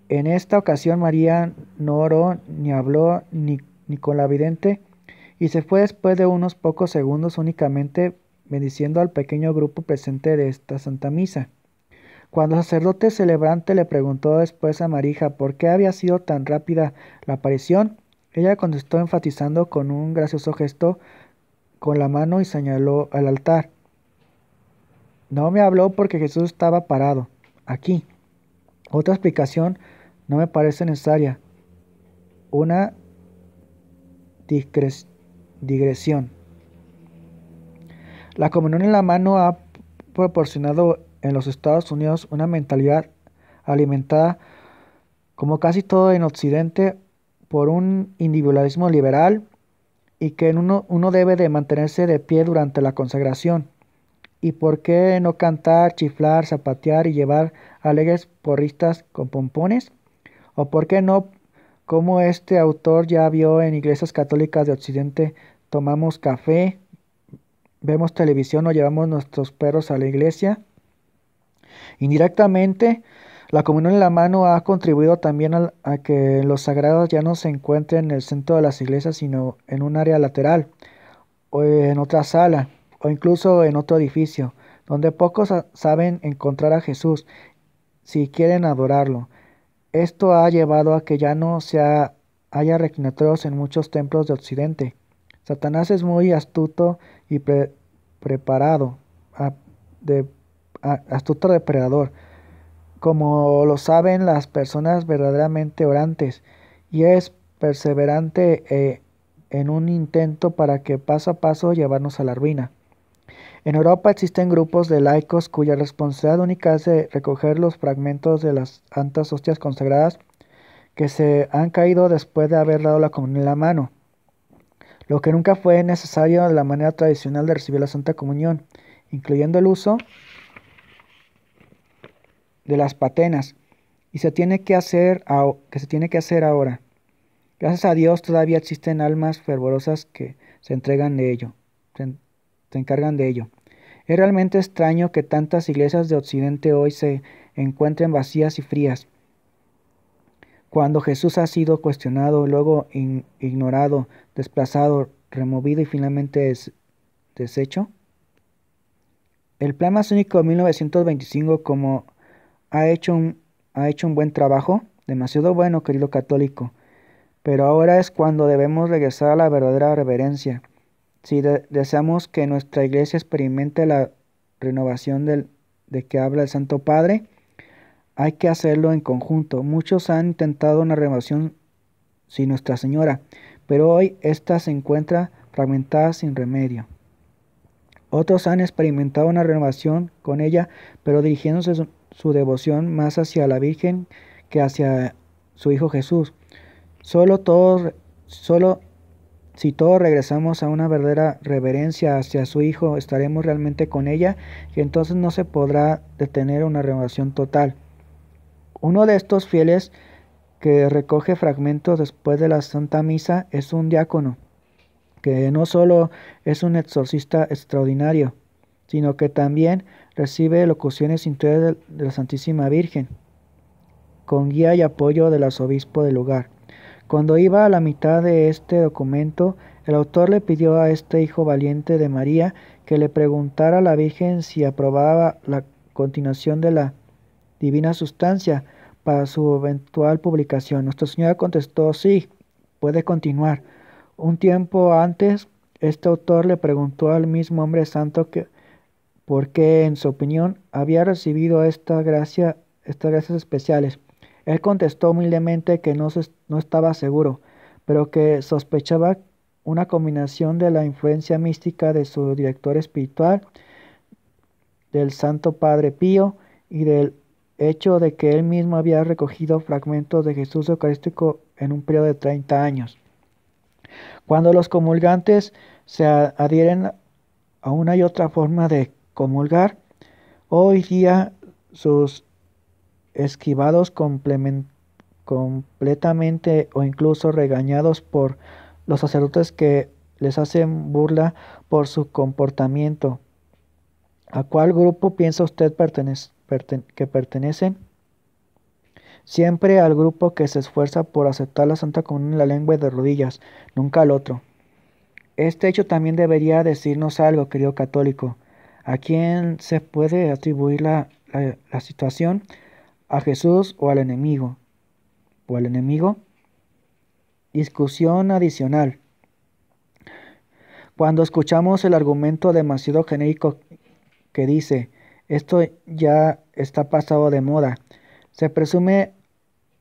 en esta ocasión María no oró, ni habló, ni, ni con la vidente, y se fue después de unos pocos segundos únicamente bendiciendo al pequeño grupo presente de esta Santa Misa. Cuando el sacerdote celebrante le preguntó después a Marija por qué había sido tan rápida la aparición, ella contestó enfatizando con un gracioso gesto con la mano y señaló al altar. No me habló porque Jesús estaba parado, aquí. Otra explicación no me parece necesaria. Una digresión. La comunión en la mano ha proporcionado en los Estados Unidos una mentalidad alimentada, como casi todo en Occidente, por un individualismo liberal y que uno, uno debe de mantenerse de pie durante la consagración. ¿Y por qué no cantar, chiflar, zapatear y llevar alegres porristas con pompones? ¿O por qué no, como este autor ya vio en iglesias católicas de Occidente, tomamos café, vemos televisión o llevamos nuestros perros a la iglesia? Indirectamente, la comunión en la mano ha contribuido también a, que los sagrados ya no se encuentren en el centro de las iglesias, sino en un área lateral, o en otra sala, o incluso en otro edificio, donde pocos saben encontrar a Jesús si quieren adorarlo. Esto ha llevado a que ya no se haya reclinatorios en muchos templos de Occidente. Satanás es muy astuto y preparado, astuto depredador, como lo saben las personas verdaderamente orantes, y es perseverante eh, en un intento para que paso a paso llevarnos a la ruina. En Europa existen grupos de laicos cuya responsabilidad única es de recoger los fragmentos de las santas hostias consagradas que se han caído después de haber dado la comunión en la mano, lo que nunca fue necesario de la manera tradicional de recibir la Santa Comunión, incluyendo el uso de las patenas, y se tiene que hacer, que se tiene que hacer ahora. Gracias a Dios todavía existen almas fervorosas que se entregan de ello, se encargan de ello. Es realmente extraño que tantas iglesias de Occidente hoy se encuentren vacías y frías. Cuando Jesús ha sido cuestionado, luego ignorado, desplazado, removido y finalmente deshecho. El plan masónico de 1925 como ha hecho, un, ha hecho un buen trabajo, demasiado bueno, querido católico, pero ahora es cuando debemos regresar a la verdadera reverencia. Si deseamos que nuestra iglesia experimente la renovación del, de que habla el Santo Padre, hay que hacerlo en conjunto. Muchos han intentado una renovación sin Nuestra Señora, pero hoy ésta se encuentra fragmentada sin remedio. Otros han experimentado una renovación con ella, pero dirigiéndose su, devoción más hacia la Virgen que hacia su Hijo Jesús. Solo solo si todos regresamos a una verdadera reverencia hacia su Hijo, estaremos realmente con ella y entonces no se podrá detener una renovación total. Uno de estos fieles que recoge fragmentos después de la Santa Misa es un diácono, que no solo es un exorcista extraordinario, sino que también recibe locuciones interiores de la Santísima Virgen, con guía y apoyo del arzobispo del lugar. Cuando iba a la mitad de este documento, el autor le pidió a este hijo valiente de María que le preguntara a la Virgen si aprobaba la continuación de la divina sustancia para su eventual publicación. Nuestra Señora contestó, sí, puede continuar. Un tiempo antes, este autor le preguntó al mismo hombre santo que por qué, en su opinión, había recibido esta gracia, estas gracias especiales. Él contestó humildemente que no, no estaba seguro, pero que sospechaba una combinación de la influencia mística de su director espiritual, del Santo Padre Pío y del hecho de que él mismo había recogido fragmentos de Jesús Eucarístico en un periodo de 30 años. Cuando los comulgantes se adhieren a una y otra forma de comulgar, hoy día sus esquivados completamente o incluso regañados por los sacerdotes que les hacen burla por su comportamiento. ¿A cuál grupo piensa usted que pertenecen siempre al grupo que se esfuerza por aceptar la Santa Comunión en la lengua de rodillas, nunca al otro. Este hecho también debería decirnos algo, querido católico. ¿A quién se puede atribuir la, la situación? ¿A Jesús o al enemigo? ¿O al enemigo? Discusión adicional. Cuando escuchamos el argumento demasiado genérico que dice, esto ya está pasado de moda. Se presume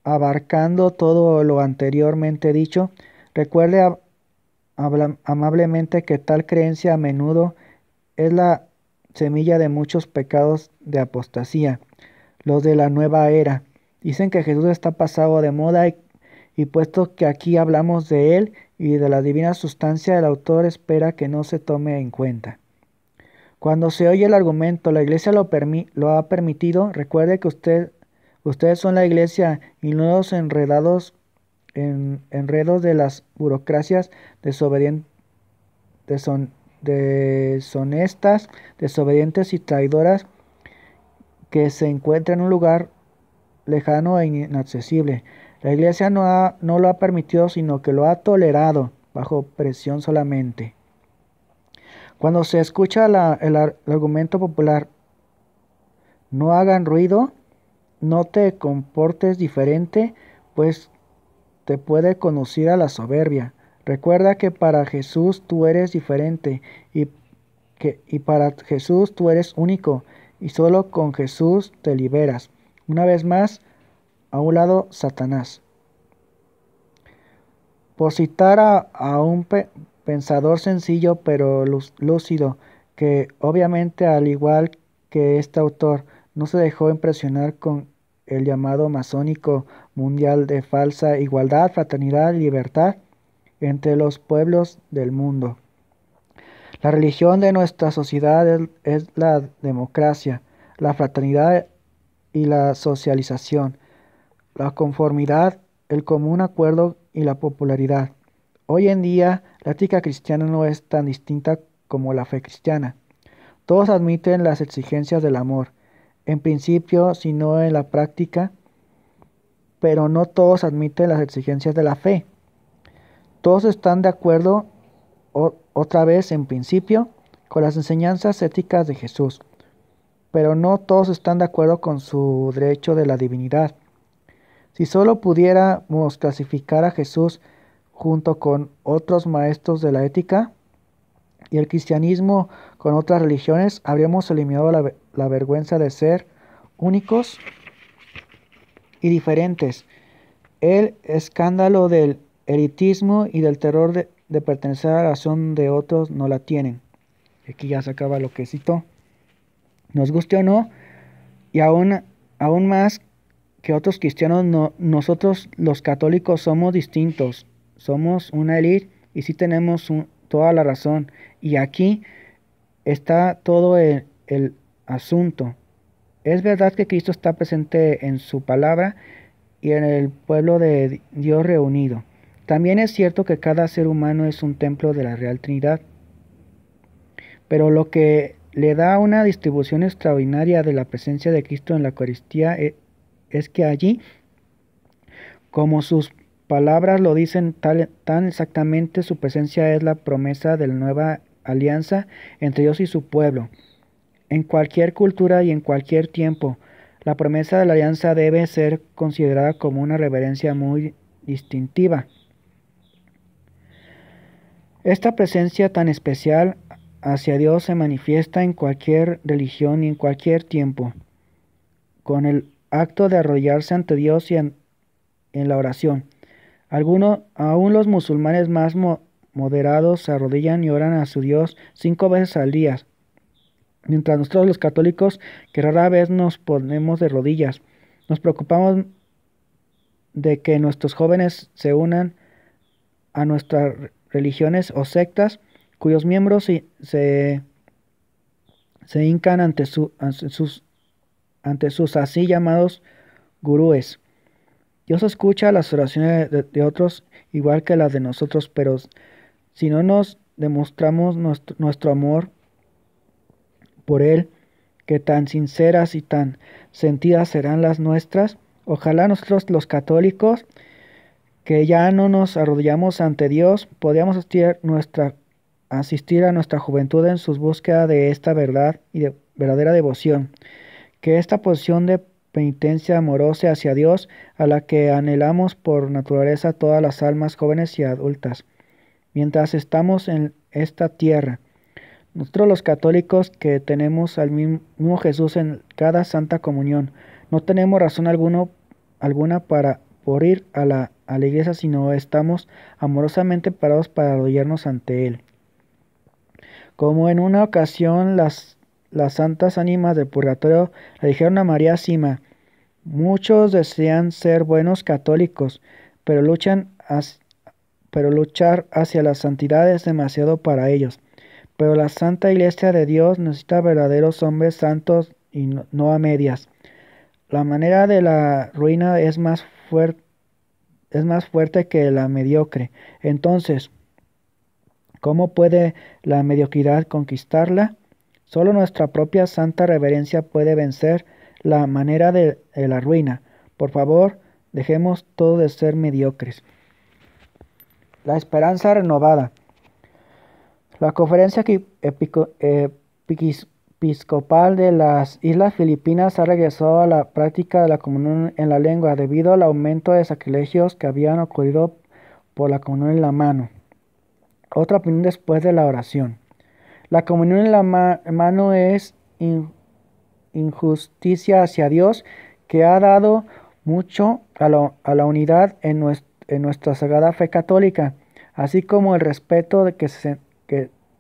abarcando todo lo anteriormente dicho. Recuerde amablemente que tal creencia a menudo es la semilla de muchos pecados de apostasía, los de la nueva era. Dicen que Jesús está pasado de moda y, puesto que aquí hablamos de él y de la divina sustancia, el autor espera que no se tome en cuenta. Cuando se oye el argumento, la iglesia lo, lo ha permitido, recuerde que usted, ustedes son la iglesia y no los enredados en, enredos de las burocracias desobedientes, deshonestas, desobedientes y traidoras que se encuentran en un lugar lejano e inaccesible. La iglesia no, no lo ha permitido, sino que lo ha tolerado bajo presión solamente. Cuando se escucha el, argumento popular, no hagan ruido, no te comportes diferente, pues te puede conducir a la soberbia. Recuerda que para Jesús tú eres diferente y, que, y para Jesús tú eres único y solo con Jesús te liberas. Una vez más, a un lado Satanás. Por citar a, a un pensador sencillo pero lúcido, que obviamente al igual que este autor no se dejó impresionar con el llamado masónico mundial de falsa igualdad, fraternidad y libertad entre los pueblos del mundo. La religión de nuestra sociedad es, la democracia, la fraternidad y la socialización, la conformidad, el común acuerdo y la popularidad. Hoy en día la ética cristiana no es tan distinta como la fe cristiana. Todos admiten las exigencias del amor, en principio, sino en la práctica. pero no todos admiten las exigencias de la fe. Todos están de acuerdo, otra vez en principio, con las enseñanzas éticas de Jesús, pero no todos están de acuerdo con su derecho de la divinidad. Si solo pudiéramos clasificar a Jesús junto con otros maestros de la ética y el cristianismo con otras religiones, habríamos eliminado la, la vergüenza de ser únicos y diferentes. El escándalo del elitismo y del terror de, pertenecer a la razón de otros no la tienen. Aquí ya se acaba lo que citó. Nos guste o no, y aún, aún más que otros cristianos, no, nosotros los católicos somos distintos. Somos una élite y sí tenemos toda la razón. Y aquí está todo el asunto. Es verdad que Cristo está presente en su palabra y en el pueblo de Dios reunido. También es cierto que cada ser humano es un templo de la Real Trinidad. Pero lo que le da una distribución extraordinaria de la presencia de Cristo en la Eucaristía eh, es que allí, como sus palabras lo dicen tan exactamente, su presencia es la promesa de la nueva alianza entre Dios y su pueblo. En cualquier cultura y en cualquier tiempo, la promesa de la alianza debe ser considerada como una reverencia muy distintiva. Esta presencia tan especial hacia Dios se manifiesta en cualquier religión y en cualquier tiempo, con el acto de arrodillarse ante Dios y en, la oración. Algunos, aún los musulmanes más moderados se arrodillan y oran a su Dios cinco veces al día, Mientras nosotros los católicos, que rara vez nos ponemos de rodillas, nos preocupamos de que nuestros jóvenes se unan a nuestras religiones o sectas cuyos miembros se, se, hincan ante, sus, ante sus así llamados gurúes. Dios escucha las oraciones de, otros igual que las de nosotros, pero si no nos demostramos nuestro, nuestro amor por Él, que tan sinceras y tan sentidas serán las nuestras. Ojalá nosotros los católicos, que ya no nos arrodillamos ante Dios, podamos asistir, nuestra, asistir a nuestra juventud en sus búsquedas de esta verdad y de verdadera devoción. Que esta posición de penitencia amorosa hacia Dios, a la que anhelamos por naturaleza todas las almas jóvenes y adultas, mientras estamos en esta tierra, nosotros los católicos que tenemos al mismo Jesús en cada santa comunión, no tenemos razón alguno, alguna para por ir a la, a la iglesia, sino estamos amorosamente parados para arrodillarnos ante Él. Como en una ocasión las, las santas ánimas del purgatorio le dijeron a María Sima, muchos desean ser buenos católicos, pero, luchan pero luchar hacia la santidad es demasiado para ellos. Pero la Santa Iglesia de Dios necesita verdaderos hombres santos y no, a medias. La manera de la ruina es más, es más fuerte que la mediocre. Entonces, ¿cómo puede la mediocridad conquistarla? Solo nuestra propia santa reverencia puede vencer la manera de la ruina. Por favor, dejemos todo de ser mediocres. La esperanza renovada. La Conferencia Episcopal de las Islas Filipinas ha regresado a la práctica de la comunión en la lengua debido al aumento de sacrilegios que habían ocurrido por la comunión en la mano. Otra opinión después de la oración. La comunión en la mano es injusticia hacia Dios que ha dado mucho a, la unidad en, nuestra sagrada fe católica, así como el respeto de que se,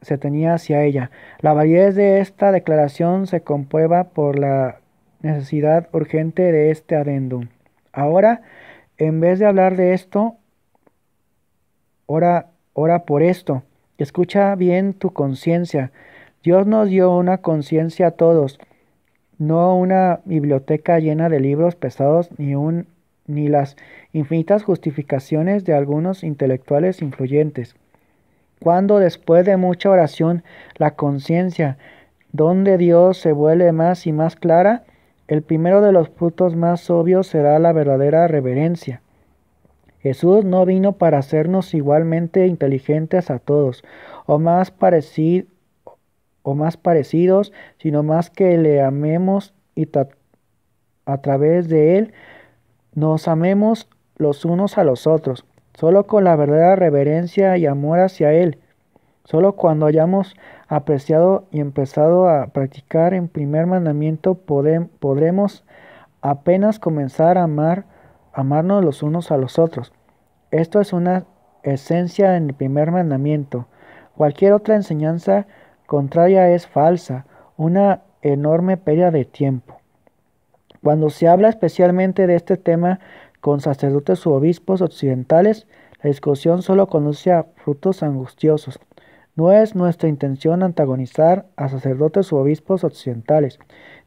se tenía hacia ella. La validez de esta declaración se comprueba por la necesidad urgente de este adendum. Ahora, en vez de hablar de esto, ora, ora por esto. Escucha bien tu conciencia. Dios nos dio una conciencia a todos, no una biblioteca llena de libros pesados ni un ni las infinitas justificaciones de algunos intelectuales influyentes. Cuando después de mucha oración la conciencia, donde Dios se vuelve más y más clara, El primero de los frutos más obvios será la verdadera reverencia. Jesús no vino para hacernos igualmente inteligentes a todos, o más, o más parecidos, sino más que le amemos y a través de él nos amemos los unos a los otros. Solo con la verdadera reverencia y amor hacia Él, solo cuando hayamos apreciado y empezado a practicar el primer mandamiento podremos apenas comenzar a amar, amarnos los unos a los otros. Esto es una esencia en el primer mandamiento. Cualquier otra enseñanza contraria es falsa, una enorme pérdida de tiempo. Cuando se habla especialmente de este tema con sacerdotes u obispos occidentales, la discusión solo conduce a frutos angustiosos. No es nuestra intención antagonizar a sacerdotes u obispos occidentales,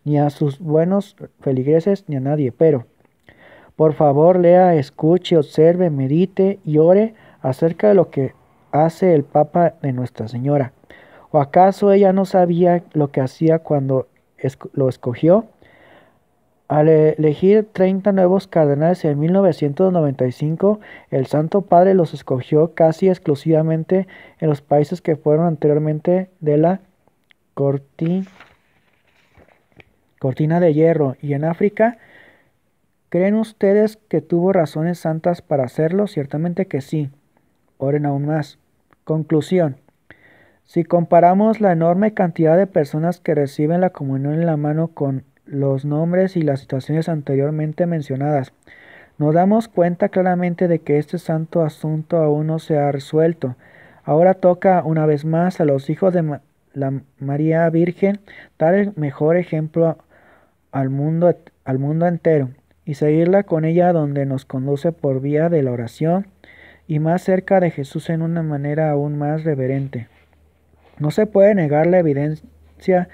ni a sus buenos feligreses, ni a nadie, pero, por favor, lea, escuche, observe, medite y ore acerca de lo que hace el Papa de Nuestra Señora. ¿O acaso ella no sabía lo que hacía cuando lo escogió? Al elegir 30 nuevos cardenales en 1995, el Santo Padre los escogió casi exclusivamente en los países que fueron anteriormente de la cortina de hierro y en África. ¿Creen ustedes que tuvo razones santas para hacerlo? Ciertamente que sí. Oren aún más. Conclusión. Si comparamos la enorme cantidad de personas que reciben la comunión en la mano con los nombres y las situaciones anteriormente mencionadas, nos damos cuenta claramente de que este santo asunto aún no se ha resuelto. Ahora toca una vez más a los hijos de la María Virgen dar el mejor ejemplo al mundo, al mundo entero y seguirla con ella donde nos conduce por vía de la oración y más cerca de Jesús en una manera aún más reverente. No se puede negar la evidencia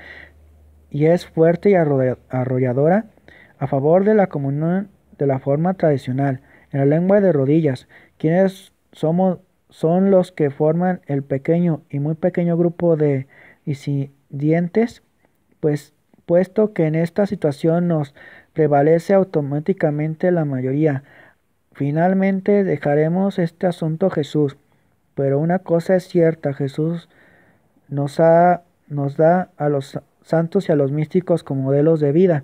y es fuerte y arrolladora a favor de la comunión de la forma tradicional, en la lengua de rodillas, quienes somos son los que forman el pequeño y muy pequeño grupo de disidentes, pues puesto que en esta situación nos prevalece automáticamente la mayoría. Finalmente dejaremos este asunto a Jesús, pero una cosa es cierta, Jesús nos, nos da a los santos y a los místicos como modelos de vida,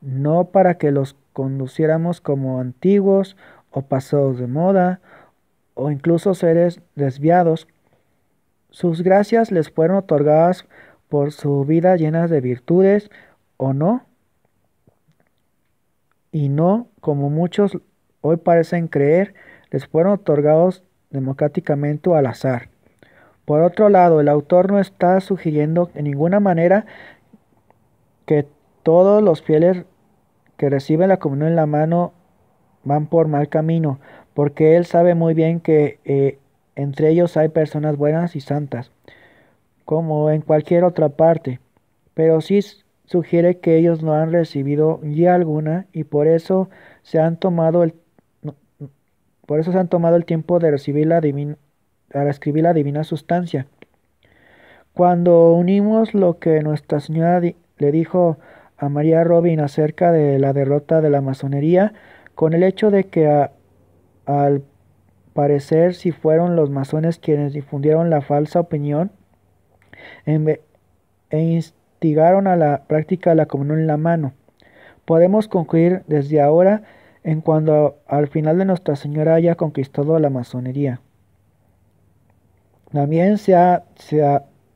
no para que los conduciéramos como antiguos o pasados de moda o incluso seres desviados. Sus gracias les fueron otorgadas por su vida llena de virtudes o no, y no, como muchos hoy parecen creer, les fueron otorgados democráticamente al azar. Por otro lado, el autor no está sugiriendo en ninguna manera que todos los fieles que reciben la comunión en la mano van por mal camino, porque él sabe muy bien que eh, entre ellos hay personas buenas y santas, como en cualquier otra parte, pero sí sugiere que ellos no han recibido guía alguna y por eso se han tomado el por eso se han tomado el tiempo de recibir la divina al escribir la divina sustancia. Cuando unimos lo que Nuestra Señora le dijo a María Robin acerca de la derrota de la masonería, con el hecho de que al parecer si fueron los masones quienes difundieron la falsa opinión e instigaron a la práctica de la comunión en la mano. Podemos concluir desde ahora en cuando al final de Nuestra Señora haya conquistado la masonería. También se,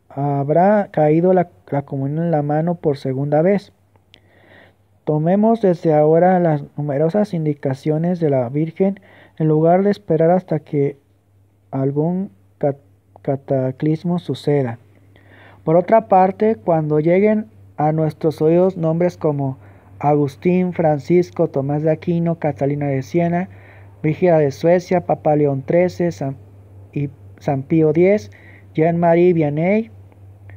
habrá caído la, la comunión en la mano por segunda vez. Tomemos desde ahora las numerosas indicaciones de la Virgen en lugar de esperar hasta que algún cataclismo suceda. Por otra parte, cuando lleguen a nuestros oídos nombres como Agustín, Francisco, Tomás de Aquino, Catalina de Siena, Brígida de Suecia, Papa León XIII y San Pío X, Jean-Marie Vianney,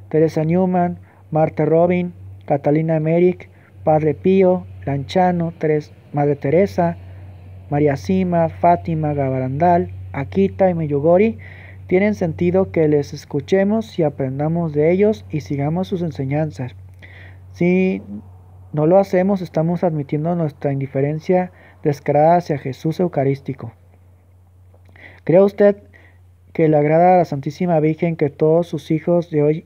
Teresa Newman, Marta Robin, Catalina Merrick, Padre Pío, Lanchano, Madre Teresa, María Sima, Fátima, Gabarandal, Akita y Meyugori, tienen sentido que les escuchemos y aprendamos de ellos y sigamos sus enseñanzas. Si no lo hacemos, estamos admitiendo nuestra indiferencia descarada hacia Jesús Eucarístico. ¿Cree usted que le agrada a la Santísima Virgen que todos sus hijos de hoy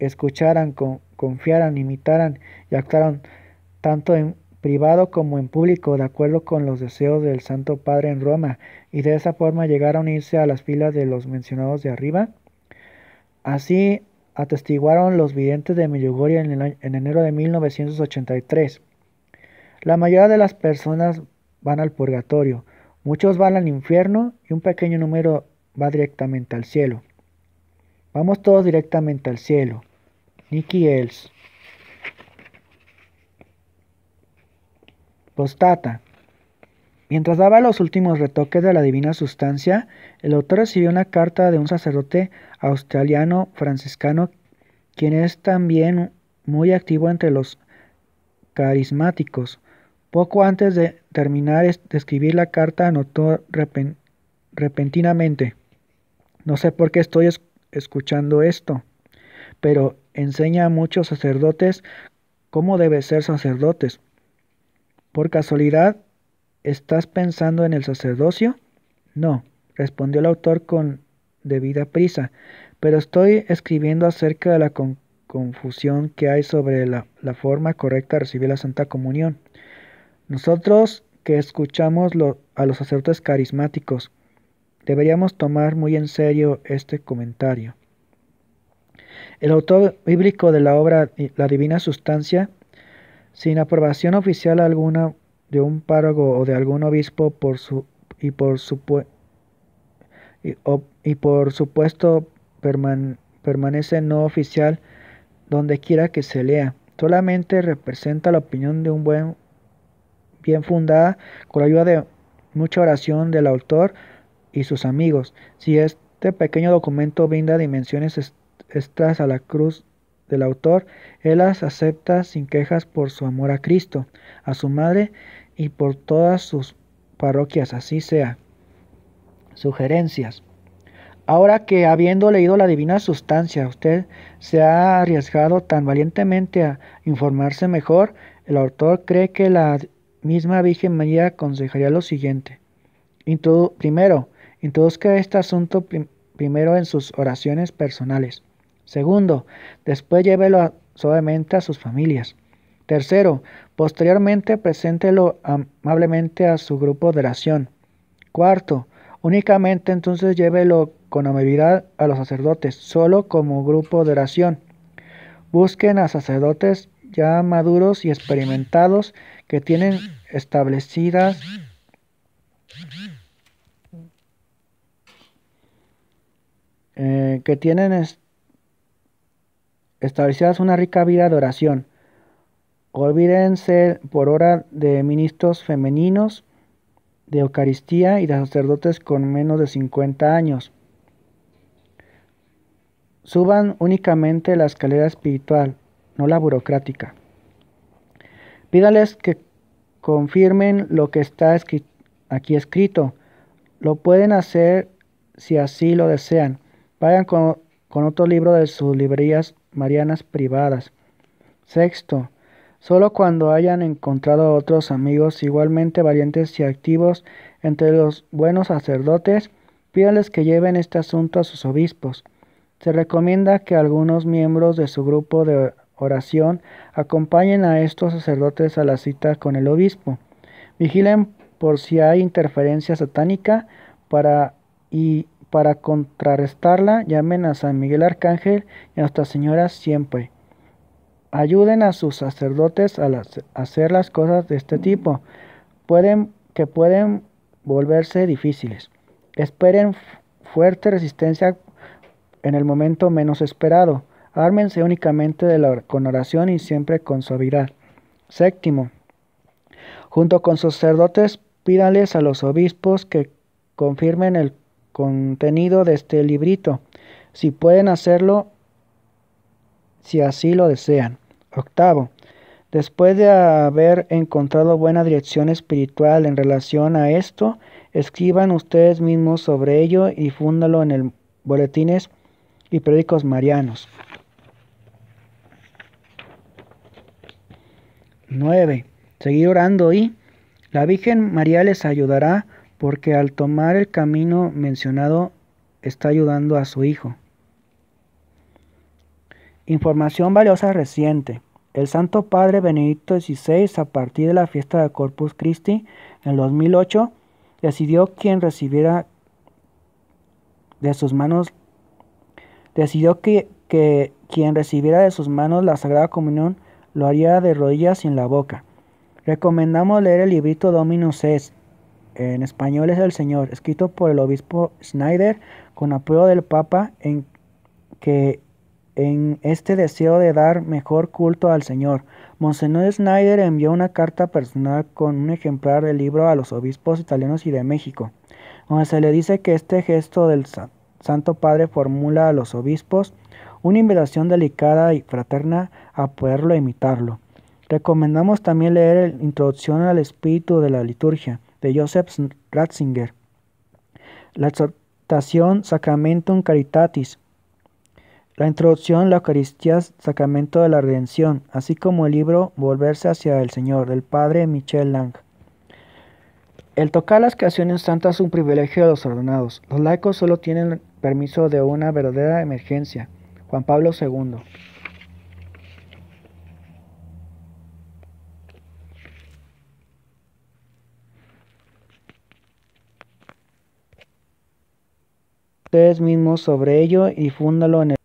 escucharan, confiaran, imitaran y actuaran tanto en privado como en público, de acuerdo con los deseos del Santo Padre en Roma, y de esa forma llegar a unirse a las filas de los mencionados de arriba? Así atestiguaron los videntes de Medjugorje en, en enero de 1983. La mayoría de las personas van al purgatorio, muchos van al infierno y un pequeño número va directamente al cielo. Vamos todos directamente al cielo. Nicky Els. Postata. Mientras daba los últimos retoques de la divina sustancia, el autor recibió una carta de un sacerdote australiano franciscano, quien es también muy activo entre los carismáticos. Poco antes de terminar de escribir la carta, anotó repentinamente, no sé por qué estoy escuchando esto, pero enseña a muchos sacerdotes cómo debe ser sacerdotes. Por casualidad, ¿Estás pensando en el sacerdocio? No, respondió el autor con debida prisa, pero estoy escribiendo acerca de la confusión que hay sobre la, forma correcta de recibir la Santa Comunión. Nosotros que escuchamos a los sacerdotes carismáticos, deberíamos tomar muy en serio este comentario. El autor bíblico de la obra La Divina Sustancia, sin aprobación oficial alguna, de un párroco o de algún obispo por su, y, por y, por supuesto permanece no oficial donde quiera que se lea. Solamente representa la opinión de un buen bien fundada con la ayuda de mucha oración del autor y sus amigos. Si este pequeño documento brinda dimensiones extras a la cruz del autor, él las acepta sin quejas por su amor a Cristo, a su madre y por todas sus parroquias, así sea. Sugerencias. Ahora que habiendo leído la divina sustancia, usted se ha arriesgado tan valientemente a informarse mejor, el autor cree que la misma Virgen María aconsejaría lo siguiente. primero, introduzca este asunto primero en sus oraciones personales. Segundo, después llévelo suavemente a sus familias. Tercero, posteriormente preséntelo amablemente a su grupo de oración. Cuarto, únicamente entonces llévelo con amabilidad a los sacerdotes, solo como grupo de oración. Busquen a sacerdotes ya maduros y experimentados que tienen establecidas eh, que tienen establecidas una rica vida de oración. Olvídense por hora de ministros femeninos de Eucaristía y de sacerdotes con menos de 50 años. Suban únicamente la escalera espiritual, no la burocrática. Pídales que confirmen lo que está aquí escrito. Lo pueden hacer si así lo desean. Vayan con, otro libro de sus librerías marianas privadas. Sexto, solo cuando hayan encontrado otros amigos igualmente valientes y activos entre los buenos sacerdotes, pídales que lleven este asunto a sus obispos. Se recomienda que algunos miembros de su grupo de oración acompañen a estos sacerdotes a la cita con el obispo. Vigilen por si hay interferencia satánica para y para contrarrestarla, llamen a San Miguel Arcángel y a Nuestra Señora siempre. Ayuden a sus sacerdotes a, hacer las cosas de este tipo, pueden, que pueden volverse difíciles. Esperen fuerte resistencia en el momento menos esperado. Ármense únicamente de la, con oración y siempre con suavidad. Séptimo, junto con sacerdotes, pídales a los obispos que confirmen el contenido de este librito, si pueden hacerlo, si así lo desean. Octavo, después de haber encontrado buena dirección espiritual en relación a esto, escriban ustedes mismos sobre ello y difúndalo en el boletines y periódicos marianos. 9. Seguir orando y la Virgen María les ayudará porque al tomar el camino mencionado está ayudando a su hijo. Información valiosa reciente. El Santo Padre Benedicto XVI, a partir de la fiesta de Corpus Christi en 2008, decidió quien recibiera de sus manos, decidió que, que quien recibiera de sus manos la Sagrada Comunión lo haría de rodillas en la boca. Recomendamos leer el librito Dominus en español es el Señor, escrito por el obispo Schneider con apoyo del Papa en que en este deseo de dar mejor culto al Señor. Monseñor Schneider envió una carta personal con un ejemplar del libro a los obispos italianos y de México, donde se le dice que este gesto del Santo Padre formula a los obispos una invitación delicada y fraterna a poderlo imitarlo. Recomendamos también leer la Introducción al Espíritu de la Liturgia de Joseph Ratzinger, la exhortación Sacramentum Caritatis, la introducción La Eucaristía Sacramento de la Redención, así como el libro Volverse hacia el Señor del padre Michel Lang. El tocar las creaciones santas es un privilegio de los ordenados. Los laicos solo tienen permiso de una verdadera emergencia. Juan Pablo II. Ustedes mismos sobre ello y difúndalo en el